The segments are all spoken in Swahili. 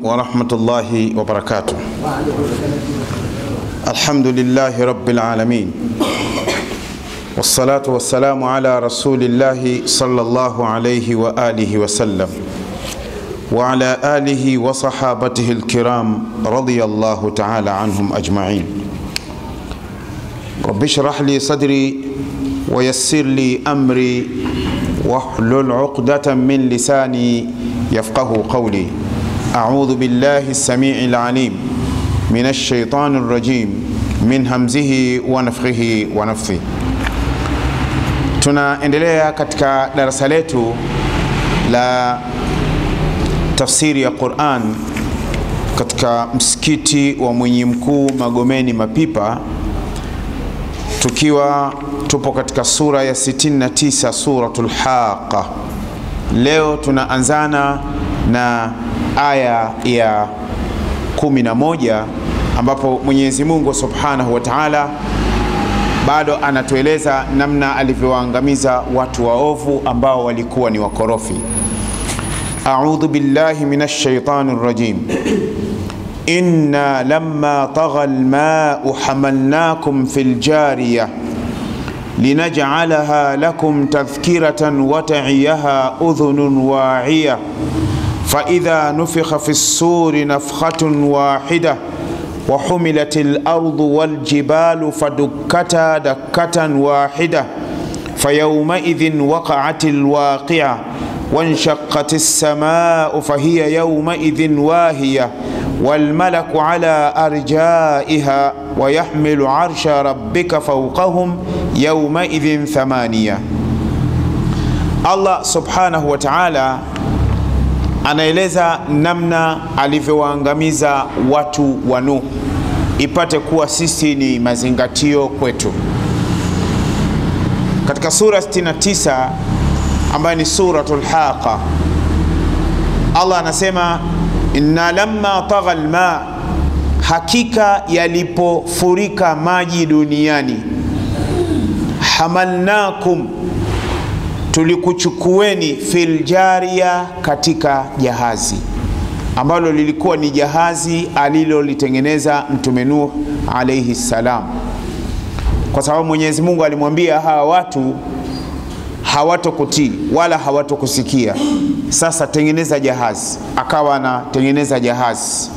ورحمة الله وبركاته. الحمد لله رب العالمين. والصلاة والسلام على رسول الله صلى الله عليه وآله وسلم. وعلى آله وصحابته الكرام رضي الله تعالى عنهم أجمعين. رب اشرح لي صدري ويسر لي أمري واحلل عقدة من لساني يفقه قولي. أعوذ بالله السميع العليم من الشيطان الرجيم من همزه ونفخه ونفثه tunaendelea katika darasa letu la tafsiri ya Quran katika msikiti wa Mwenye Mkuu Magomeni Mapipa, tukiwa tupo katika sura ya 69 Suratul Haqa. Leo tunaanzana na aya ya 11 ambapo Mwenyezi Mungu Subhanahu wa Ta'ala bado anatueleza namna alivyowaangamiza watu waovu ambao walikuwa ni wakorofi. A'udhu billahi minash shaitani rrajim. Inna lamma tagha alma'u hamalnakum fil ljariya linaj'alaha lakum tadhkiratan wa ta'iyaha udhunun wa'iyah فإذا نفخ في السور نفخة واحدة وحملت الأرض والجبال فدكتا دكة واحدة فيومئذ وقعت الواقعة وانشقت السماء فهي يومئذ واهية والملك على أرجائها ويحمل عرش ربك فوقهم يومئذ ثمانية. الله سبحانه وتعالى anaeleza namna alivyowaangamiza watu wa Nuh ipate kuwa sisi ni mazingatio kwetu. Katika sura 69 ambayo ni suratul Haqa, Allah anasema inna lamma tagha alma, hakika yalipofurika maji duniani, hamalnakum tulikuchukueni filjaria katika jahazi ambalo lilikuwa ni jahazi alilolitengeneza Mtume Nuh alaihi salam, kwa sababu Mwenyezi Mungu alimwambia hawa watu hawatokutii wala hawatokusikia. Sasa tengeneza jahazi. Akawa anatengeneza jahazi,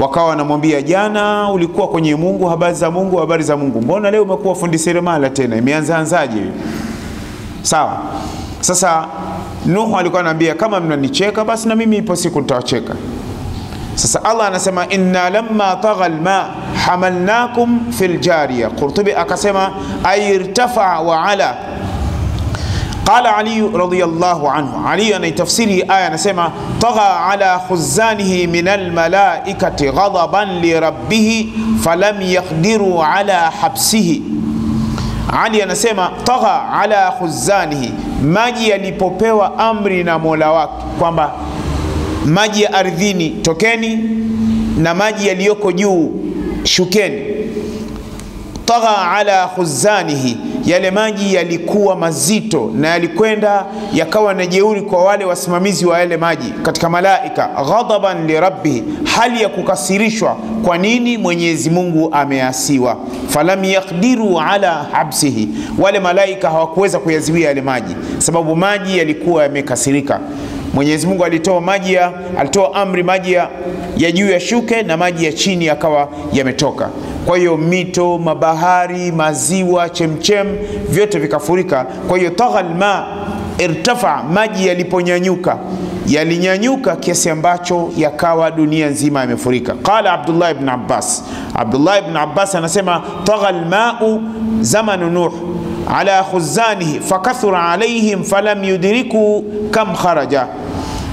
wakawa wanamwambia jana ulikuwa kwenye Mungu, habari za Mungu, habari za Mungu, mbona leo umekuwa fundi seremala tena? Imeanzaanzaje? Sawa. Sasa Nuhu alikuwa anaambia kama mnanicheka basi na mimi ipo siku nitawacheka. Sasa Allah anasema inna lamma tagha alma hamalnakum fil jariya. Qurtubi akasema ay irtafa wa ala. Qala Ali radhiyallahu anhu, Ali anaitafsiri aya anasema tagha ala khuzanihi min almalaikati ghadaban li rabbih falam yaqdiru ala habsihi ali anasema tagha ala khuzanihi, maji yalipopewa amri na mola wake kwamba maji ya ardhini tokeni na maji yaliyoko juu shukeni. Tagha ala khuzanihi, yale maji yalikuwa mazito na yalikwenda yakawa na jeuri kwa wale wasimamizi wa yale maji katika malaika, ghadaban lirabbihi, hali ya kukasirishwa. Kwa nini? Mwenyezi Mungu ameasiwa. Falam yaqdiru ala habsihi, wale malaika hawakuweza kuyaziwia yale maji, sababu maji yalikuwa yamekasirika. Mwenyezi Mungu alitoa maji ya, alitoa amri maji ya, juu yashuke na maji ya chini yakawa yametoka. Kwa hiyo mito, mabahari, maziwa, chemchem vyote vikafurika. Kwa hiyo taghal ma irtafa, maji yaliponyanyuka yalinyanyuka kiasi ambacho yakawa dunia nzima yamefurika. Qala Abdullah ibn Abbas, Abdullah ibn Abbas anasema tagha almau zamanu Nuh ala khuzanihi fakathura alaihim falam yudriku kam kharaja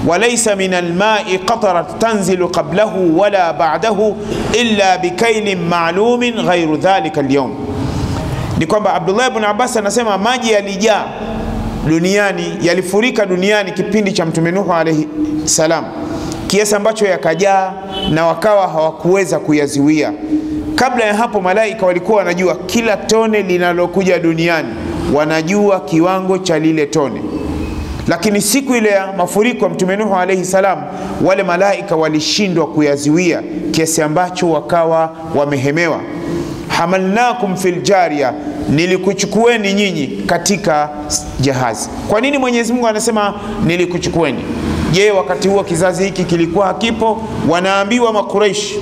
walaysa min almai قطرة tanzilu qablahu wala بعده illa bikailin maalumin ghairu dhalika alyawm. Ni kwamba Abdullah ibn Abbas anasema maji yalijaa duniani, yalifurika duniani kipindi cha Mtume Nuhu alayhi salam, kiasi ambacho yakajaa na wakawa hawakuweza kuyaziwia. Kabla ya hapo, malaika walikuwa wanajua kila tone linalokuja duniani, wanajua kiwango cha lile tone lakini siku ile ya mafuriko ya mtume Nuhu alaihi salam, wale malaika walishindwa kuyaziwia kiasi ambacho wakawa wamehemewa. hamalnakum fil jariya, nilikuchukueni nyinyi katika jahazi. Kwa nini Mwenyezi Mungu anasema nilikuchukueni? Je, wakati huo kizazi hiki kilikuwa hakipo? Wanaambiwa Makureishi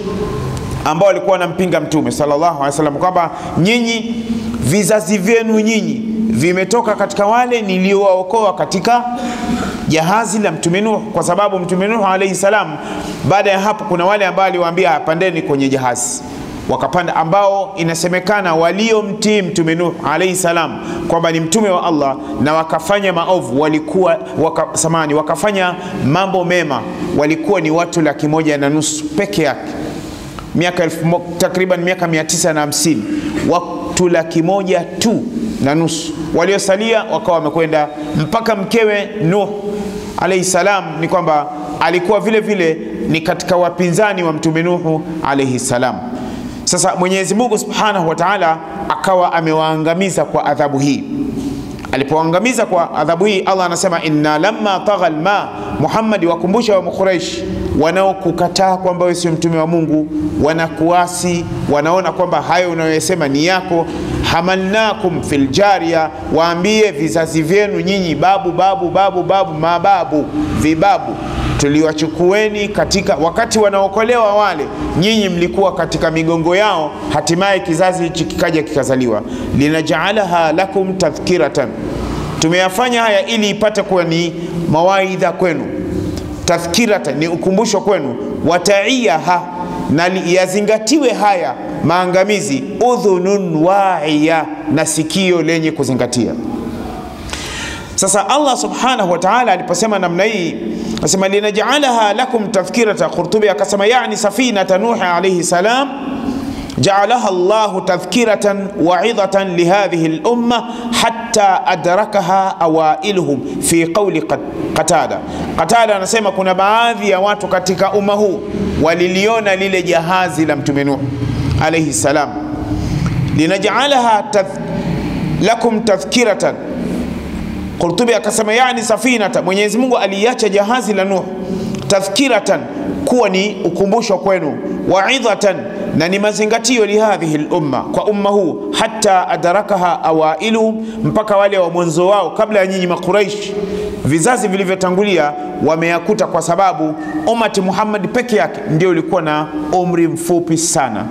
ambao walikuwa wanampinga mtume sallallahu alaihi wasallam kwamba nyinyi vizazi vyenu nyinyi vimetoka katika wale niliowaokoa katika jahazi la mtume Nuh, kwa sababu mtume Nuh alayhi salam, baada ya hapo kuna wale ambao aliwaambia pandeni kwenye jahazi. Wakapanda, ambao inasemekana waliomtii mtume Nuh alayhi salam kwamba ni mtume wa Allah na wakafanya maovu walikuwa waka, samani wakafanya mambo mema walikuwa ni watu laki moja na nusu peke yake. Miaka takriban miaka mia tisa na hamsini. Watu laki moja tu na nusu waliosalia wakawa wamekwenda mpaka mkewe Nuh alayhi salam, ni kwamba alikuwa vile vile ni katika wapinzani wa mtume Nuhu alayhi salam. Sasa Mwenyezi Mungu subhanahu wa taala akawa amewaangamiza kwa adhabu hii. Alipoangamiza kwa adhabu hii, Allah anasema inna lamma tagha alma, Muhammad wakumbusha wa Quraysh wanaokukataa kwamba wewe sio mtume wa Mungu, wanakuasi, wanaona kwamba hayo unayosema ni yako. Hamalnakum fil jaria, waambie vizazi vyenu nyinyi, babu babu babu babu mababu vibabu. Tuliwachukueni katika wakati wanaokolewa wale, nyinyi mlikuwa katika migongo yao, hatimaye kizazi hichi kikaja kikazaliwa. linajaalaha lakum tadhkiratan, tumeyafanya haya ili ipate kuwa ni mawaidha kwenu. Tadhkiratan ni ukumbusho kwenu, wataiyaha na yazingatiwe haya maangamizi, udhunun waiya, na sikio lenye kuzingatia. Sasa Allah subhanahu wa ta'ala aliposema namna hii, asema linajalaha lakum tadhkirata. Qurtubi akasema yani safinata Nuh alayhi salam jaalaha Allahu tadhkiratan waidhatan lihadhihi lumma hatta adrakaha awailuhum fi qauli Qatada. Qatada anasema kuna baadhi ya watu katika umma huu waliliona lile jahazi la mtume Nuh alayhi salam, linajalaha tath, lakum tadhkiratan. Qurtubi akasema yani safinata, Mwenyezi Mungu aliacha jahazi la Nuh. Tadhkiratan, kuwa ni ukumbusho kwenu, waidhatan na ni mazingatio lihadhihi lumma, kwa umma huu, hata adarakaha awailuhum, mpaka wale wa mwanzo wao kabla ya nyinyi Makuraish, vizazi vilivyotangulia wameyakuta, kwa sababu umati Muhammad peke yake ndio ulikuwa na umri mfupi sana,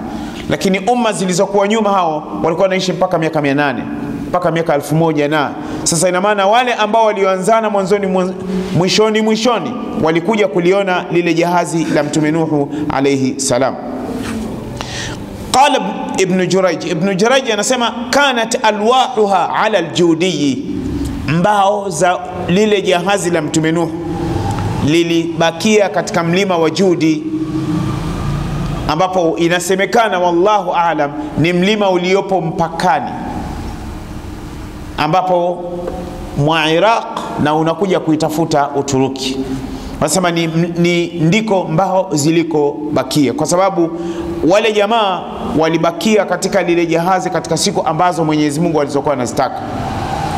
lakini umma zilizokuwa nyuma hao walikuwa wanaishi mpaka miaka mia nane mpaka miaka elfu moja na. Sasa, ina maana wale ambao walioanzana mwanzoni mwishoni mwishoni walikuja kuliona lile jahazi la mtume Nuhu alaihi salam. Qala Ibnu Jurayj, Ibn Jurayj anasema kanat alwahuha ala aljudiyi, mbao za lile jahazi la mtume Nuhu lilibakia katika mlima wa Judi, ambapo inasemekana wallahu alam ni mlima uliopo mpakani, ambapo mwa Iraq na unakuja kuitafuta Uturuki. Wanasema ni, ni ndiko mbao zilikobakia, kwa sababu wale jamaa walibakia katika lile jahazi katika siku ambazo Mwenyezi Mungu alizokuwa anazitaka,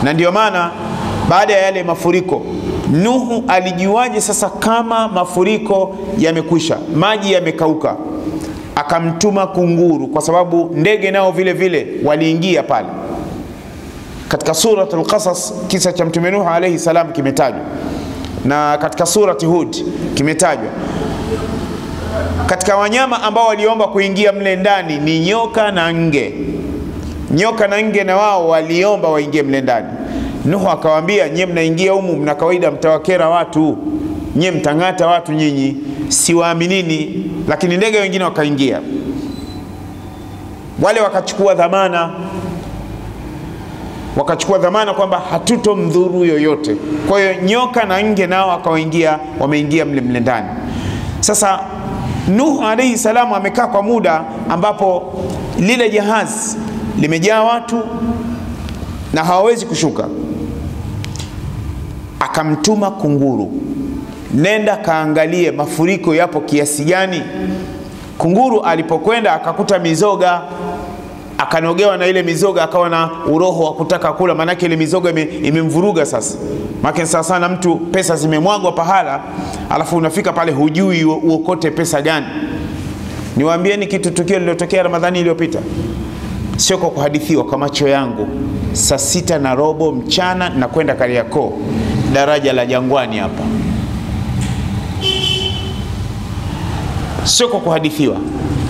na ndio maana baada ya yale mafuriko Nuhu alijuaje sasa kama mafuriko yamekwisha, maji yamekauka? Akamtuma kunguru, kwa sababu ndege nao vile vile waliingia pale. Katika Suratul Qasas kisa cha mtume Nuhu alayhi salam kimetajwa na katika surati Hud kimetajwa. Katika wanyama ambao waliomba kuingia mle ndani ni nyoka na nge. Nyoka na nge na wao waliomba waingie mle ndani. Nuhu akawaambia, nyie mnaingia humu, mna kawaida, mtawakera watu, nyie mtang'ata watu, nyinyi siwaaminini. Lakini ndege wengine wakaingia, wale wakachukua dhamana wakachukua dhamana kwamba hatutomdhuru yoyote. Kwa hiyo nyoka na nge nao wakawaingia, wameingia mle mle ndani. Sasa Nuhu alayhi salamu amekaa kwa muda ambapo lile jahazi limejaa watu na hawawezi kushuka. Akamtuma kunguru, nenda kaangalie mafuriko yapo kiasi gani. Kunguru alipokwenda akakuta mizoga akanogewa na ile mizoga, akawa na uroho wa kutaka kula, maanake ile mizoga imemvuruga ime- sasa. Maana sasa sana mtu pesa zimemwagwa pahala, alafu unafika pale hujui uokote pesa gani. Niwaambieni kitu, tukio lililotokea Ramadhani iliyopita, sio kwa kuhadithiwa, kwa macho yangu. Saa sita na robo mchana na kwenda Kariakoo, daraja la Jangwani hapa, sio kwa kuhadithiwa.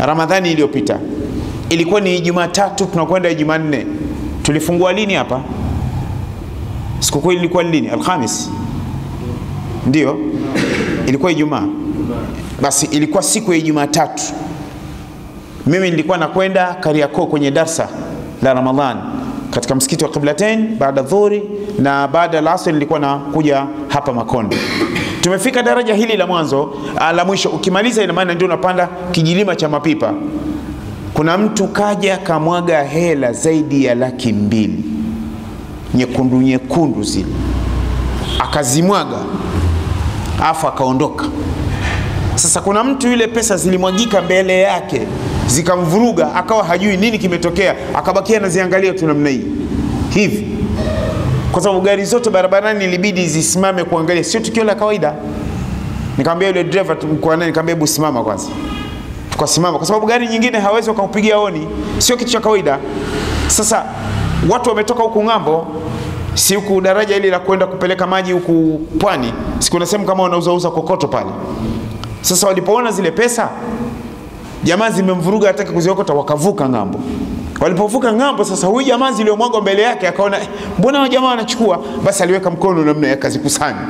Ramadhani iliyopita ilikuwa ni Jumatatu, tunakwenda Jumanne. Tulifungua lini hapa? Sikukuu ilikuwa lini? Alhamis, ndio ilikuwa Ijumaa. Basi ilikuwa siku ya Jumatatu, mimi nilikuwa nakwenda Kariakoo kwenye darsa la Ramadhan katika msikiti wa Qiblatain baada dhuhuri, na baada ya asr nilikuwa na kuja hapa Makonde. Tumefika daraja hili la mwanzo ah, la mwisho, ukimaliza ina maana ndio unapanda kijilima cha mapipa. Kuna mtu kaja kamwaga hela zaidi ya laki mbili nyekundu nyekundu zile, akazimwaga afu akaondoka. Sasa kuna mtu yule pesa zilimwagika mbele yake zikamvuruga, akawa hajui nini kimetokea, akabakia anaziangalia tu namna hii hivi, kwa sababu gari zote barabarani ilibidi zisimame kuangalia, sio tukio la kawaida. Nikamwambia yule driver tulikuwa naye, nikamwambia hebu simama kwanza, tukasimama, kwa sababu gari nyingine hawezi wakampigia honi, sio kitu cha kawaida. Sasa watu wametoka huku ng'ambo, si huku daraja ili la kwenda kupeleka maji huku pwani, si kuna sehemu kama wanauzauza kokoto pale. Sasa walipoona zile pesa jamaa zimemvuruga, hataki kuziokota, wakavuka ng'ambo. Walipovuka ng'ambo, sasa huyu jamaa ziliomwagwa mbele yake akaona eh, mbona wa jamaa wanachukua? Basi aliweka mkono namna ya kazikusanya.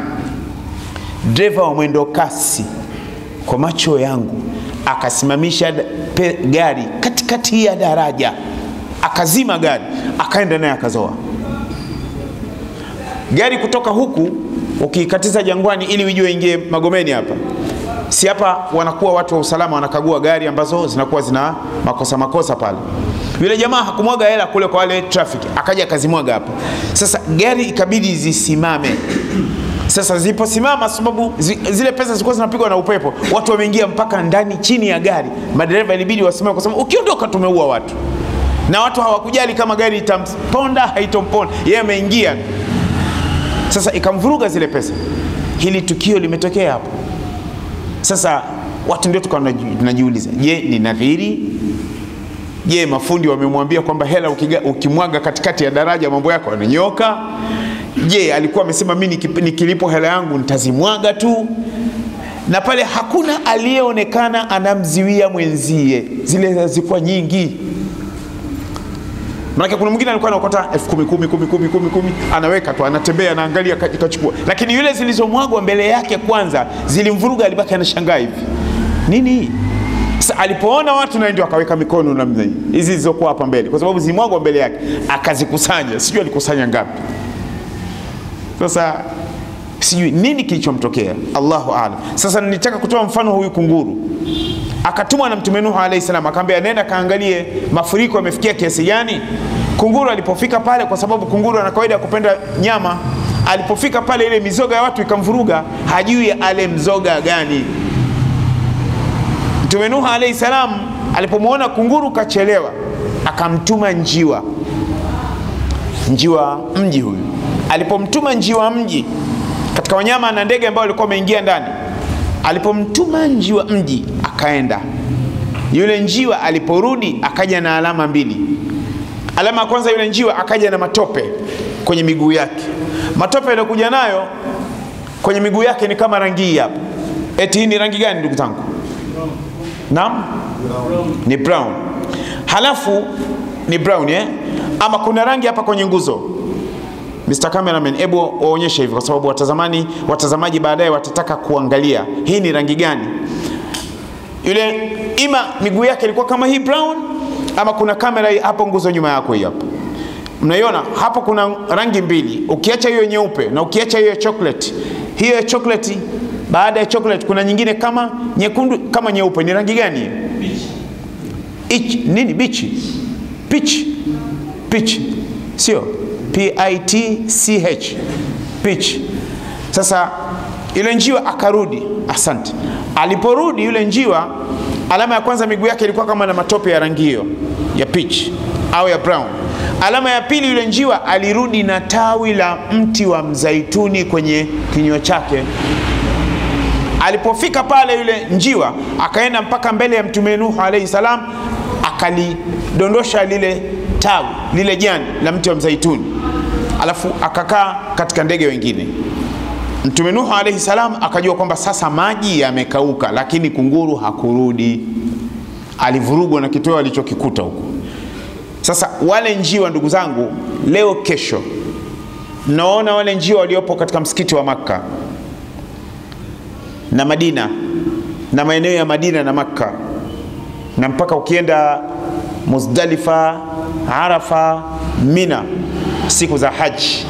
Dereva wa mwendo kasi kwa macho yangu akasimamisha gari katikati ya daraja, akazima gari, akaenda naye akazoa gari kutoka huku ukikatiza Jangwani ili wijue ingie Magomeni hapa si hapa wanakuwa watu wa usalama wanakagua gari ambazo zinakuwa zina makosa makosa pale. Yule jamaa hakumwaga hela kule kwa wale traffic, akaja akazimwaga hapa. Sasa gari ikabidi zisimame. Sasa ziliposimama, sababu zile pesa zilikuwa zinapigwa na upepo, watu wameingia mpaka ndani chini ya gari. Madereva ilibidi wasimame, kwa sababu ukiondoka tumeua watu, na watu hawakujali kama gari itamponda haitomponda, yeye ameingia. Sasa ikamvuruga zile pesa. Hili tukio limetokea hapo. Sasa watu ndio tukawa tunaji- tunajiuliza, je, ni nadhiri? Je, mafundi wamemwambia kwamba hela ukiga, ukimwaga katikati ya daraja mambo yako yananyoka? Je, alikuwa amesema mimi nikilipo hela yangu nitazimwaga tu? Na pale hakuna aliyeonekana anamziwia mwenzie, zile zilikuwa nyingi. Maanake kuna mwingine alikuwa anaokota elfu kumi kumi kumi kumi kumi kumi anaweka tu anatembea anaangalia ka- kachukua, lakini yule zilizomwagwa mbele yake kwanza zilimvuruga, alibaki anashangaa hivi nini hii? Sasa alipoona watu naye ndio akaweka mikono namna hii hizi zilizokuwa hapa mbele, kwa sababu zilimwagwa mbele yake, akazikusanya. Sijui alikusanya ngapi. Sasa sijui nini kilichomtokea, Allahu alam Sasa nilitaka kutoa mfano huyu kunguru akatumwa na Mtume Nuhu alayhi salam, akaambia nenda kaangalie mafuriko yamefikia kiasi gani. Kunguru alipofika pale, kwa sababu kunguru ana kawaida ya kupenda nyama, alipofika pale ile mizoga ya watu ikamvuruga, hajui ale mzoga gani. Mtume Nuhu alayhi salam alipomwona kunguru kachelewa, akamtuma njiwa, njiwa mji huyu. Alipomtuma njiwa mji katika wanyama na ndege ambao walikuwa wameingia ndani, alipomtuma njiwa mji akaenda. Yule njiwa aliporudi akaja na alama mbili. Alama ya kwanza, yule njiwa akaja na matope kwenye miguu yake. Matope aliyokuja nayo kwenye miguu yake ni kama rangi hii hapa. Eti hii ni rangi gani ndugu zangu? Naam, ni brown. Halafu ni brown eh? Ama kuna rangi hapa kwenye nguzo. Mr. Cameraman, hebu waonyeshe hivi, kwa sababu watazamani watazamaji baadaye watataka kuangalia hii ni rangi gani. Yule ima miguu yake ilikuwa kama hii brown, ama kuna kamera hii hapo nguzo nyuma yako hii hapo mnaiona hapo, kuna rangi mbili, ukiacha hiyo nyeupe na ukiacha hiyo chocolate. Hiyo chocolate, baada ya chocolate kuna nyingine kama nyekundu kama nyeupe, ni rangi gani Peach. Nini bichi? Peach. Peach. Sio P I T C H. pitch. Sasa yule njiwa akarudi. Asante. Aliporudi yule njiwa, alama ya kwanza miguu yake ilikuwa kama na matope ya rangi hiyo ya pitch au ya brown. Alama ya pili, yule njiwa alirudi na tawi la mti wa mzaituni kwenye kinywa chake. Alipofika pale, yule njiwa akaenda mpaka mbele ya Mtume Nuhu alayhi salam, akalidondosha lile tawi lile jani la mti wa mzaituni, alafu akakaa katika ndege wengine. Mtume Nuhu alaihi salam akajua kwamba sasa maji yamekauka, lakini kunguru hakurudi. Alivurugwa na kitoweo alichokikuta huko. Sasa wale njiwa, ndugu zangu, leo kesho, naona wale njiwa waliopo katika msikiti wa Makka na Madina na maeneo ya Madina na Makka na mpaka ukienda Muzdalifa, Arafa, Mina siku za haji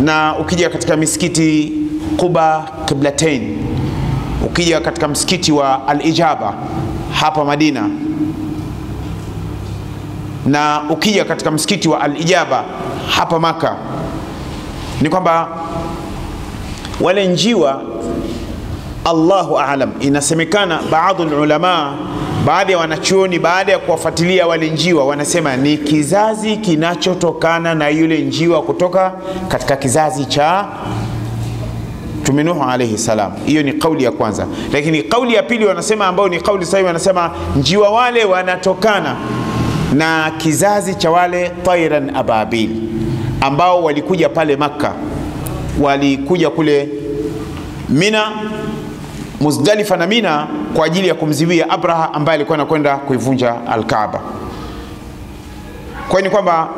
na ukija katika misikiti Quba Qiblatain, ukija katika msikiti wa Al-Ijaba hapa Madina, na ukija katika msikiti wa Al-Ijaba hapa Maka, ni kwamba wale njiwa, Allahu aalam, inasemekana baadhi ulama, baadhi ya wanachuoni, baada ya kuwafuatilia wale njiwa, wanasema ni kizazi kinachotokana na yule njiwa kutoka katika kizazi cha Mtume Nuhu alayhi salam. Hiyo ni kauli ya kwanza, lakini kauli ya pili wanasema, ambao ni kauli sahihi, wanasema njiwa wale wanatokana na kizazi cha wale tairan ababil ambao walikuja pale Makka, walikuja kule Mina, Muzdalifa na Mina kwa ajili ya kumziwia Abraha ambaye alikuwa anakwenda kuivunja Alkaaba. Kwa ni kwamba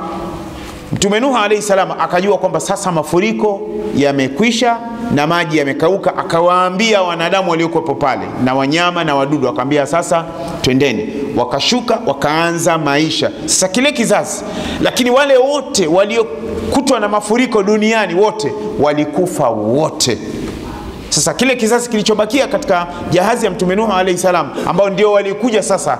Mtume Nuha alayhi salam akajua kwamba sasa mafuriko yamekwisha na maji yamekauka, akawaambia wanadamu waliokuwepo pale na wanyama na wadudu, akaambia sasa twendeni. Wakashuka wakaanza maisha. Sasa kile kizazi, lakini wale wote waliokutwa na mafuriko duniani wote walikufa wote. Sasa kile kizazi kilichobakia katika jahazi ya Mtume Nuhu alayhi salam, ambao ndio walikuja sasa,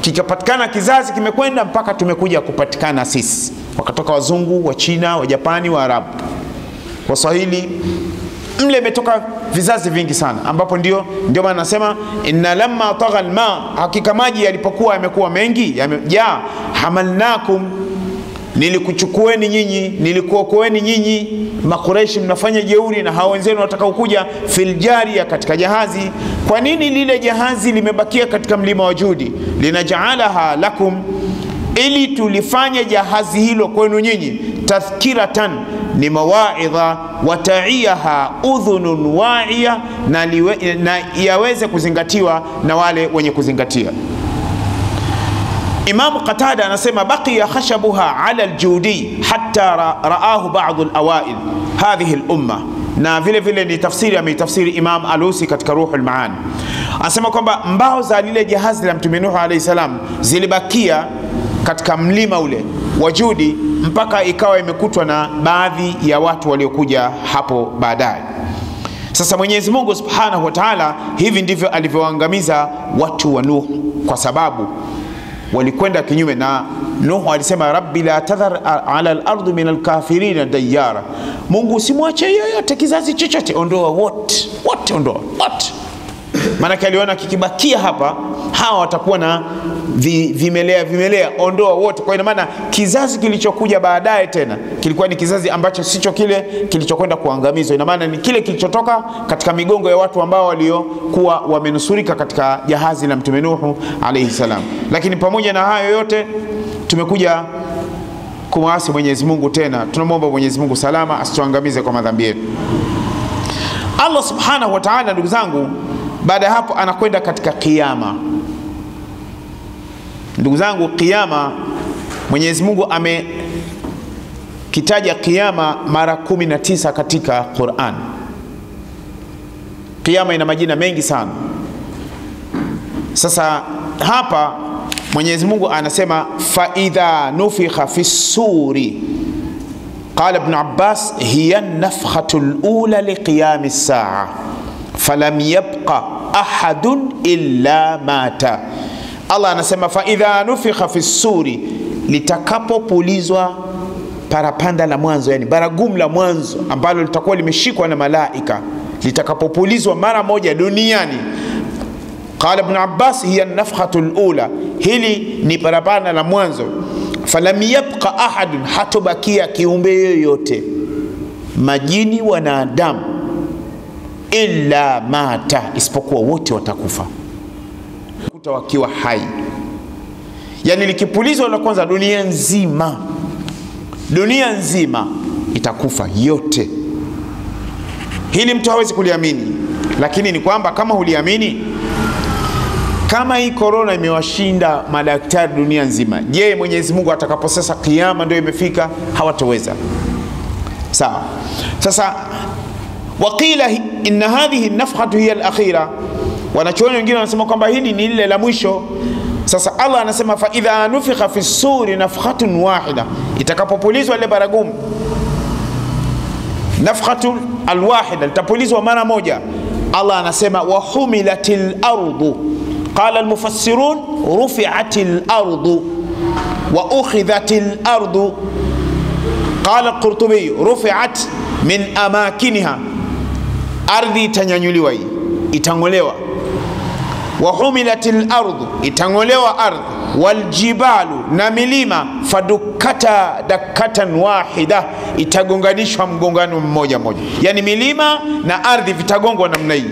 kikapatikana kizazi kimekwenda mpaka tumekuja kupatikana sisi, wakatoka wazungu, wa China, wa Japani, wa Arabu, Waswahili mle imetoka vizazi vingi sana, ambapo ndio ndio maana nasema inna lamma tagha alma, hakika maji yalipokuwa yamekuwa mengi yamejaa, hamalnakum, nilikuchukueni nyinyi, nilikuokoeni nyinyi Makureishi, mnafanya jeuri na hao wenzenu watakaokuja, filjaria, katika jahazi. Kwa nini lile jahazi limebakia katika mlima wa Judi? linajaalaha lakum ili tulifanye jahazi hilo kwenu nyinyi, tadhkiratan ni mawaidha, wataiaha udhunun waia, na, liwe, na yaweze kuzingatiwa na wale wenye kuzingatia. Imamu Qatada anasema baqiya khashabuha ala aljudi hatta ra, raahu badu alawail hadhihi lumma na vile vile ni tafsiri ameitafsiri Imam Alusi katika Ruhul Maani, anasema kwamba mbao za lile jahazi la Mtume Nuhu alayhi salam zilibakia katika mlima ule wa Judi mpaka ikawa imekutwa na baadhi ya watu waliokuja hapo baadaye. Sasa Mwenyezi Mungu Subhanahu wa Ta'ala, hivi ndivyo alivyoangamiza watu wa Nuhu, kwa sababu walikwenda kinyume na Nuhu alisema, rabbi la tadhar ala al-ardi min al-kafirin dayara, Mungu usimwache yoyote kizazi chochote, ondoa wote wote, ondoa wote. Maanake aliona kikibakia hapa hawa watakuwa na vi, vimelea vimelea, ondoa wote. Kwa ina maana kizazi kilichokuja baadaye tena kilikuwa ni kizazi ambacho sicho kile kilichokwenda kuangamizwa. Ina maana ni kile kilichotoka katika migongo ya watu ambao waliokuwa wamenusurika katika jahazi la Mtume Nuhu alayhi salam. Lakini pamoja na hayo yote tumekuja kumwasi Mwenyezi Mungu tena. Tunamwomba Mwenyezi Mungu salama asituangamize kwa madhambi yetu. Allah Subhanahu wa Ta'ala, ndugu zangu, baada ya hapo anakwenda katika kiyama. Ndugu zangu, kiyama, Mwenyezi Mungu amekitaja kiyama mara kumi na tisa katika Qur'an. Kiyama ina majina mengi sana. Sasa hapa Mwenyezi Mungu anasema faidha nufikha fi suri qala Ibn Abbas hiya nafkhatu lula liqiyami saa falam yabqa ahadun illa mata. Allah anasema faidha nufikha fi suri, litakapopulizwa parapanda la mwanzo, yani baragumu la mwanzo ambalo litakuwa limeshikwa na malaika, litakapopulizwa mara moja duniani Qala Ibn Abbas hiya nafkhatu lula, hili ni parapanda la mwanzo. falam yabqa ahadun, hatobakia kiumbe yoyote, majini, wanadamu, illa mata, isipokuwa wote watakufa, kuta wakiwa hai. Yani likipulizwa la kwanza, dunia nzima, dunia nzima itakufa yote. Hili mtu hawezi kuliamini, lakini ni kwamba kama huliamini kama hii korona imewashinda madaktari dunia nzima, je, Mwenyezi Mungu atakapo sasa kiama ndio imefika, hawatoweza. Sawa. Sasa وقيل إن هذه النفخة هي الأخيرة. ونحن نقول أن سمعكم بهذه لا لمشو سأس الله أن فإذا نفخ في الصور نفخة واحدة. يتكابو بوليس ولا برقوم نفخة الواحدة. التبوليس ومانا موجة. الله أن وحملت الأرض. قال المفسرون رفعت الأرض. وأخذت الأرض. قال القرطبي رفعت من أماكنها. Ardhi itanyanyuliwa, hii itang'olewa. Wa humilatil ardu, itang'olewa ardhi. Waljibalu, na milima fadukata dakatan wahida, itagonganishwa mgongano mmoja moja. yani milima na ardhi vitagongwa namna hii,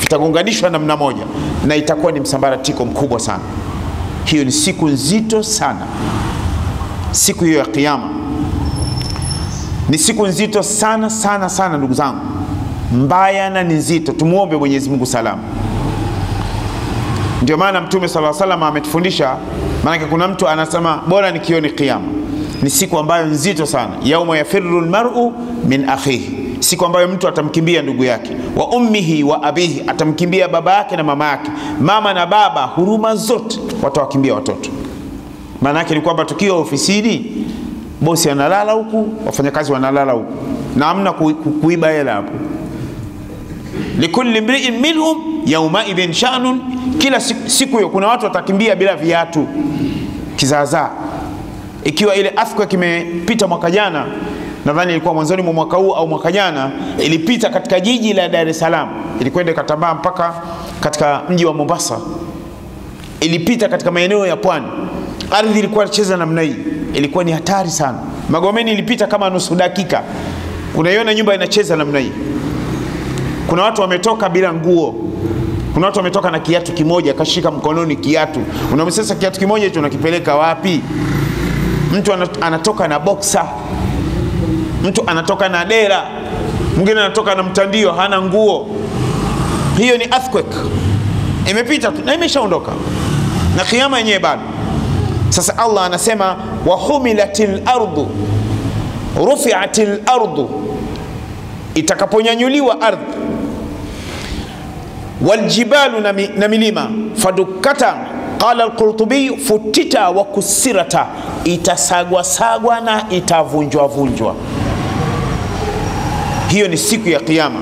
vitagonganishwa namna moja, na itakuwa ni msambaratiko mkubwa sana. Hiyo ni siku nzito sana, siku hiyo ya Kiyama ni siku nzito sana sana sana, ndugu zangu, mbaya na ni nzito. Tumuombe Mwenyezi Mungu salama. Ndio maana Mtume sala salam ametufundisha, maanake kuna mtu anasema bora nikioni kiama, Ni siku ambayo nzito sana, yauma yafiru lmaru min akhihi, siku ambayo mtu atamkimbia ndugu yake, wa ummihi wa abihi, atamkimbia baba yake na mama yake, mama na baba, huruma zote watawakimbia watoto. Maana yake ni kwamba tukiwa ofisini bosi analala huku, wafanyakazi wanalala huku, na amna ku, ku, kuiba hela hapo. Likulli mriin minhum yaumaidhin shanun, kila siku hiyo kuna watu watakimbia bila viatu, kizaazaa. Ikiwa ile earthquake imepita mwaka jana, nadhani ilikuwa mwanzoni mwa mwaka huu au mwaka jana, ilipita katika jiji la Dar es Salaam, ilikwenda ikatambaa mpaka katika mji wa Mombasa, ilipita katika maeneo ya pwani. Ardhi ilikuwa inacheza namna hii ilikuwa ni hatari sana. Magomeni ilipita kama nusu dakika, unaiona nyumba inacheza namna hii. Kuna watu wametoka bila nguo, kuna watu wametoka na kiatu kimoja, kashika mkononi kiatu. Unamsesa kiatu kimoja hicho unakipeleka wapi? Mtu anatoka na boksa, mtu anatoka na dera, mwingine anatoka na mtandio, hana nguo. Hiyo ni earthquake, imepita tu na imeshaondoka, na kiama yenyewe bado. Sasa Allah anasema wahumilatil ardu rufiatil ardu, itakaponyanyuliwa ardhi, waljibalu, na mi, na milima fadukata. Qala Alqurtubi futita wa kusirata, itasagwasagwa na itavunjwavunjwa. Hiyo ni siku ya Kiyama,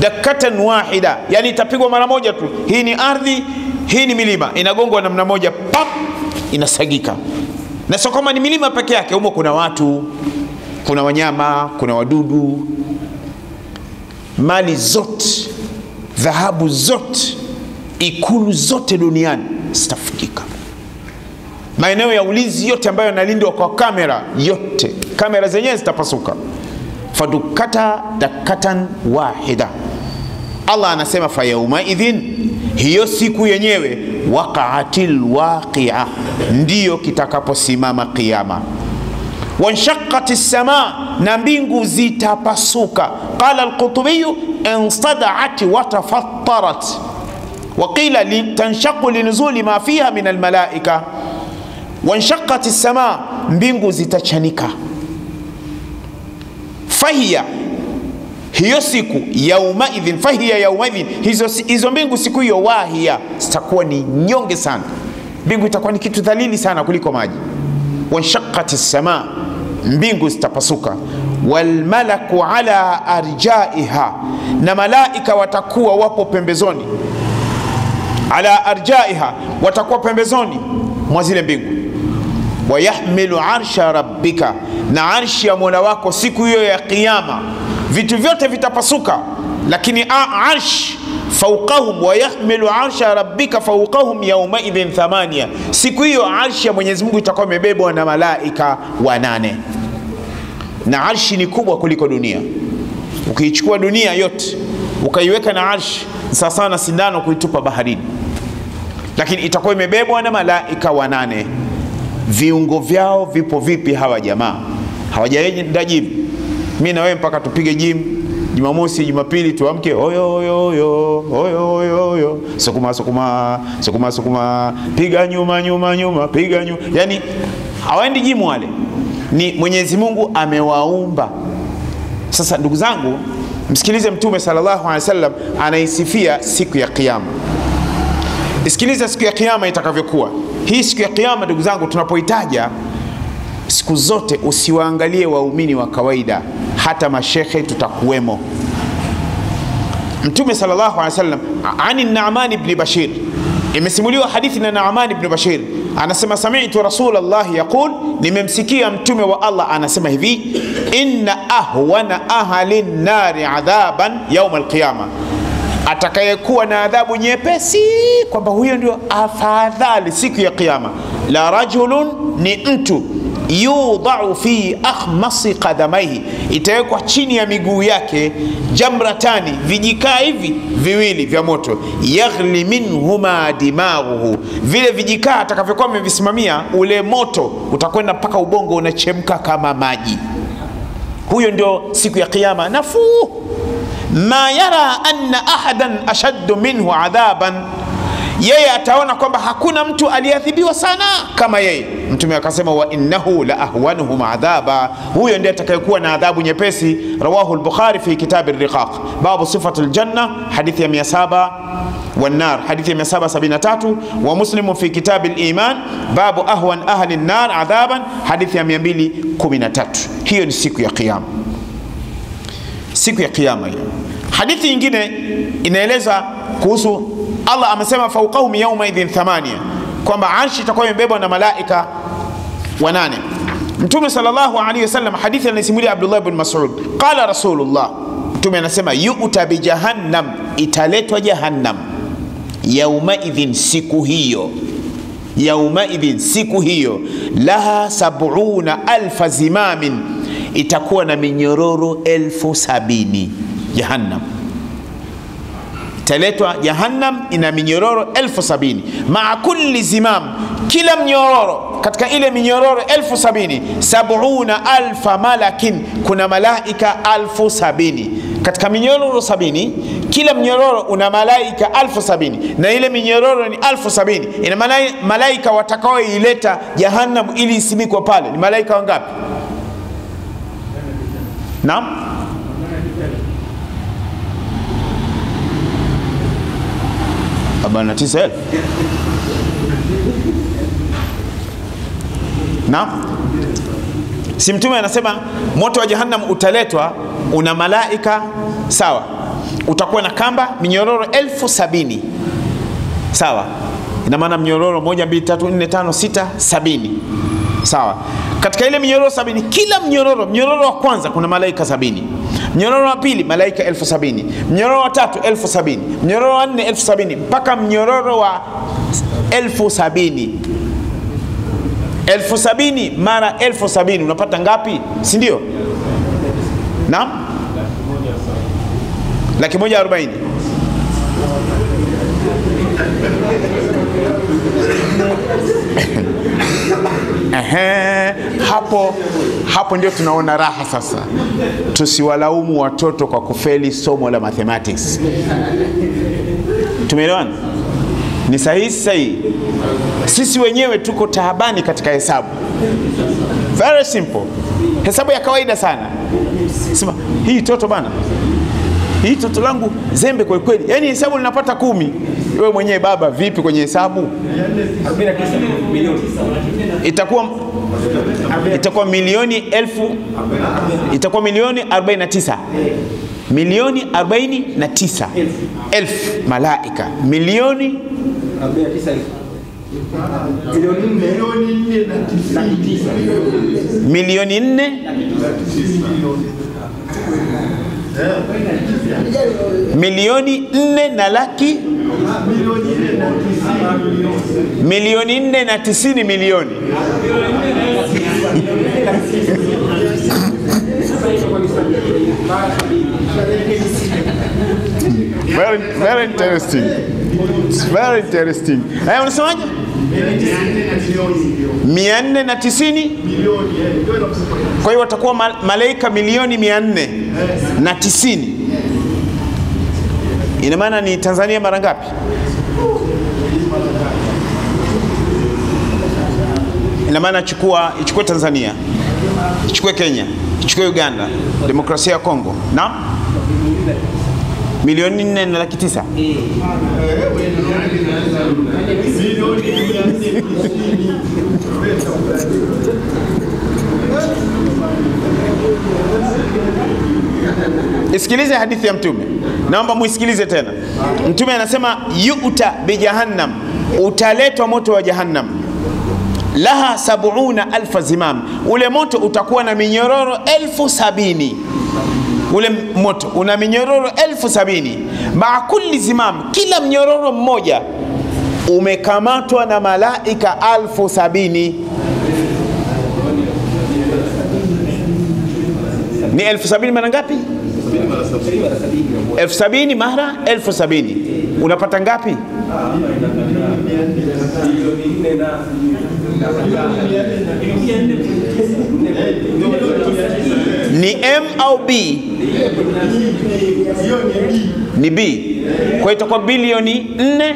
dakatan wahida, yani itapigwa mara moja tu. Hii ni ardhi, hii ni milima, inagongwa namna moja, pap inasagika na sio kama ni milima peke yake, humo kuna watu, kuna wanyama, kuna wadudu, mali zote, dhahabu zote, ikulu zote duniani zitafutika. Maeneo ya ulinzi yote ambayo yanalindwa kwa kamera yote, kamera zenyewe zitapasuka. fadukata dakatan wahida. Allah anasema fa yaumaidhin, hiyo siku yenyewe waqaatil waqia, ndiyo kitakaposimama kiyama. Wanshaqat lsama, na mbingu zitapasuka. Qala Alqutubiyu instadaat watafattarat waqila tanshaqu linuzuli ma fiha min almalaika. Wanshaqat lsama, mbingu zitachanika. Fahiya hiyo siku yaumaidhin, fahiya yaumaidhin, hizo, hizo mbingu siku hiyo wahia, zitakuwa ni nyonge sana. Mbingu itakuwa ni kitu dhalili sana kuliko maji. Wanshaqat sama, mbingu zitapasuka. Walmalaku ala arjaiha, na malaika watakuwa wapo pembezoni. Ala arjaiha, watakuwa pembezoni mwa zile mbingu. Wayahmilu arsha rabbika, na arshi ya mola wako siku hiyo ya Kiyama vitu vyote vitapasuka, lakini arsh faukahum wayahmilu arsha rabbika faukahum yaumaidhin thamania, siku hiyo arshi ya Mwenyezi Mungu itakuwa imebebwa na malaika wanane, na arshi ni kubwa kuliko dunia. Ukiichukua dunia yote ukaiweka na arshi sawasawa na sindano kuitupa baharini, lakini itakuwa imebebwa na malaika wanane. Viungo vyao vipo vipi hawa jamaa? Hawajaenda jimu. Mi na wewe mpaka tupige jimu Jumamosi, Jumapili tuamke oyo oyo oyo oyo oyo oyo, sukuma sukuma sukuma sukuma, piga nyuma nyuma nyuma, piga nyuma. Yani hawaendi jimu wale, ni Mwenyezi Mungu amewaumba. Sasa ndugu zangu, msikilize Mtume sallallahu alaihi wasallam anaisifia siku ya Kiyama. Sikiliza siku ya Kiyama itakavyokuwa. Hii siku ya Kiyama, ndugu zangu, tunapoitaja siku zote usiwaangalie waumini wa kawaida, hata mashekhe tutakuwemo. Mtume sallallahu alaihi wasallam ani Naaman ibn Bashir, imesimuliwa hadithi na Naaman ibn Bashir anasema, sami'tu Rasulullah yaqul, nimemsikia mtume wa Allah anasema hivi, inna ahwana ahli nari adhaban yaum alqiyama, atakayekuwa na adhabu nyepesi, kwamba huyo ndio afadhali siku ya Kiyama. La rajulun, ni mtu yudau fi akhmasi qadamaihi, itawekwa chini ya miguu yake jamratani, vijikaa hivi viwili vya moto, yaghli minhuma dimaghuhu, vile vijikaa atakavyokuwa amevisimamia, ule moto utakwenda mpaka ubongo unachemka kama maji. Huyo ndio siku ya Kiyama nafuu. ma yara anna ahadan ashaddu minhu adhaban yeye ataona kwamba hakuna mtu aliyeadhibiwa sana kama yeye. Mtume akasema wa innahu la ahwanuhum adhaba, huyo ndiye atakayekuwa na adhabu nyepesi. Rawahu al-Bukhari fi kitab ar-riqaq babu sifatu al-janna hadithi ya 700 والنار حديث 773 ومسلم في كتاب الإيمان باب أهون أهل النار عذابا حديث 213 hiyo ni siku ya kiyama siku ya kiyama hiyo hadithi nyingine inaeleza kuhusu Allah amesema fauqahum yaumaidhin thamania, kwamba arshi itakuwa imebebwa na malaika wanane. Mtume sallallahu alaihi wasallam, hadithi anasimulia Abdullah ibn Mas'ud, qala Rasulullah, Mtume anasema yu'ta bi jahannam, italetwa jahannam. Yaumaidhin, siku hiyo. Yaumaidhin, siku hiyo. Laha sabuna alfa zimamin, itakuwa na minyororo elfu sabini jahannam italetwa jahannam ina minyororo elfu sabini maa kulli zimam, kila mnyororo katika ile minyororo elfu sabini sabuna alfa malakin, kuna malaika alfu sabini katika minyororo sabini. Kila mnyororo una malaika alfu sabini na ile minyororo ni alfu sabini ina malaika watakaoileta jahannam ili isimikwa pale ni malaika wangapi? Naam. Arobaini na tisa elfu na si mtume anasema moto wa jahannam utaletwa una malaika sawa. Utakuwa na kamba minyororo elfu sabini. Sawa. Ina maana mnyororo moja mbili tatu nne tano sita sabini. Sawa. Katika ile minyororo sabini kila mnyororo mnyororo wa kwanza kuna malaika sabini mnyororo wa pili malaika elfu sabini. Mnyororo wa tatu elfu sabini. Mnyororo wa nne elfu sabini. Mpaka mnyororo wa elfu sabini. Elfu sabini mara elfu sabini. Unapata ngapi? Si ndio? Naam? Laki moja arobaini. Hapo hapo ndio tunaona raha sasa. Tusiwalaumu watoto kwa kufeli somo la mathematics. Tumeelewana? Ni sahihi sahihi. Sisi wenyewe tuko taabani katika hesabu. Very simple. Hesabu ya kawaida sana. Sema hii toto bana, hii toto langu zembe kweli kweli, yaani hesabu linapata kumi. Wewe mwenyewe baba, vipi kwenye hesabu? itakuwa itakuwa milioni elfu itakuwa milioni 49 milioni 49 elfu malaika. Milioni milioni nne. Milioni nne na laki milioni nne na tisini milioni very, interesting. It's very interesting. Eh, unasemaje? mia nne na tisini kwa hiyo watakuwa malaika milioni mia nne na tisini ina maana ni tanzania mara ngapi? Ina maana chukua ichukue tanzania ichukue kenya ichukue uganda demokrasia ya kongo na? Milioni nne na laki tisa isikilize hadithi ya mtume. Naomba muisikilize tena. Mtume anasema yuta bijahannam utaletwa moto wa jahannam. Laha sabuna alfa zimam. Ule moto utakuwa na minyororo elfu sabini. Ule moto una minyororo elfu sabini. Maa kuli zimam kila mnyororo mmoja. Umekamatwa na malaika alfu sabini ni elfu sabini mara ngapi? Elfu sabini mara elfu sabini. Unapata ngapi? Ni m au b? Ni b. Kwa hiyo itakuwa bilioni nne.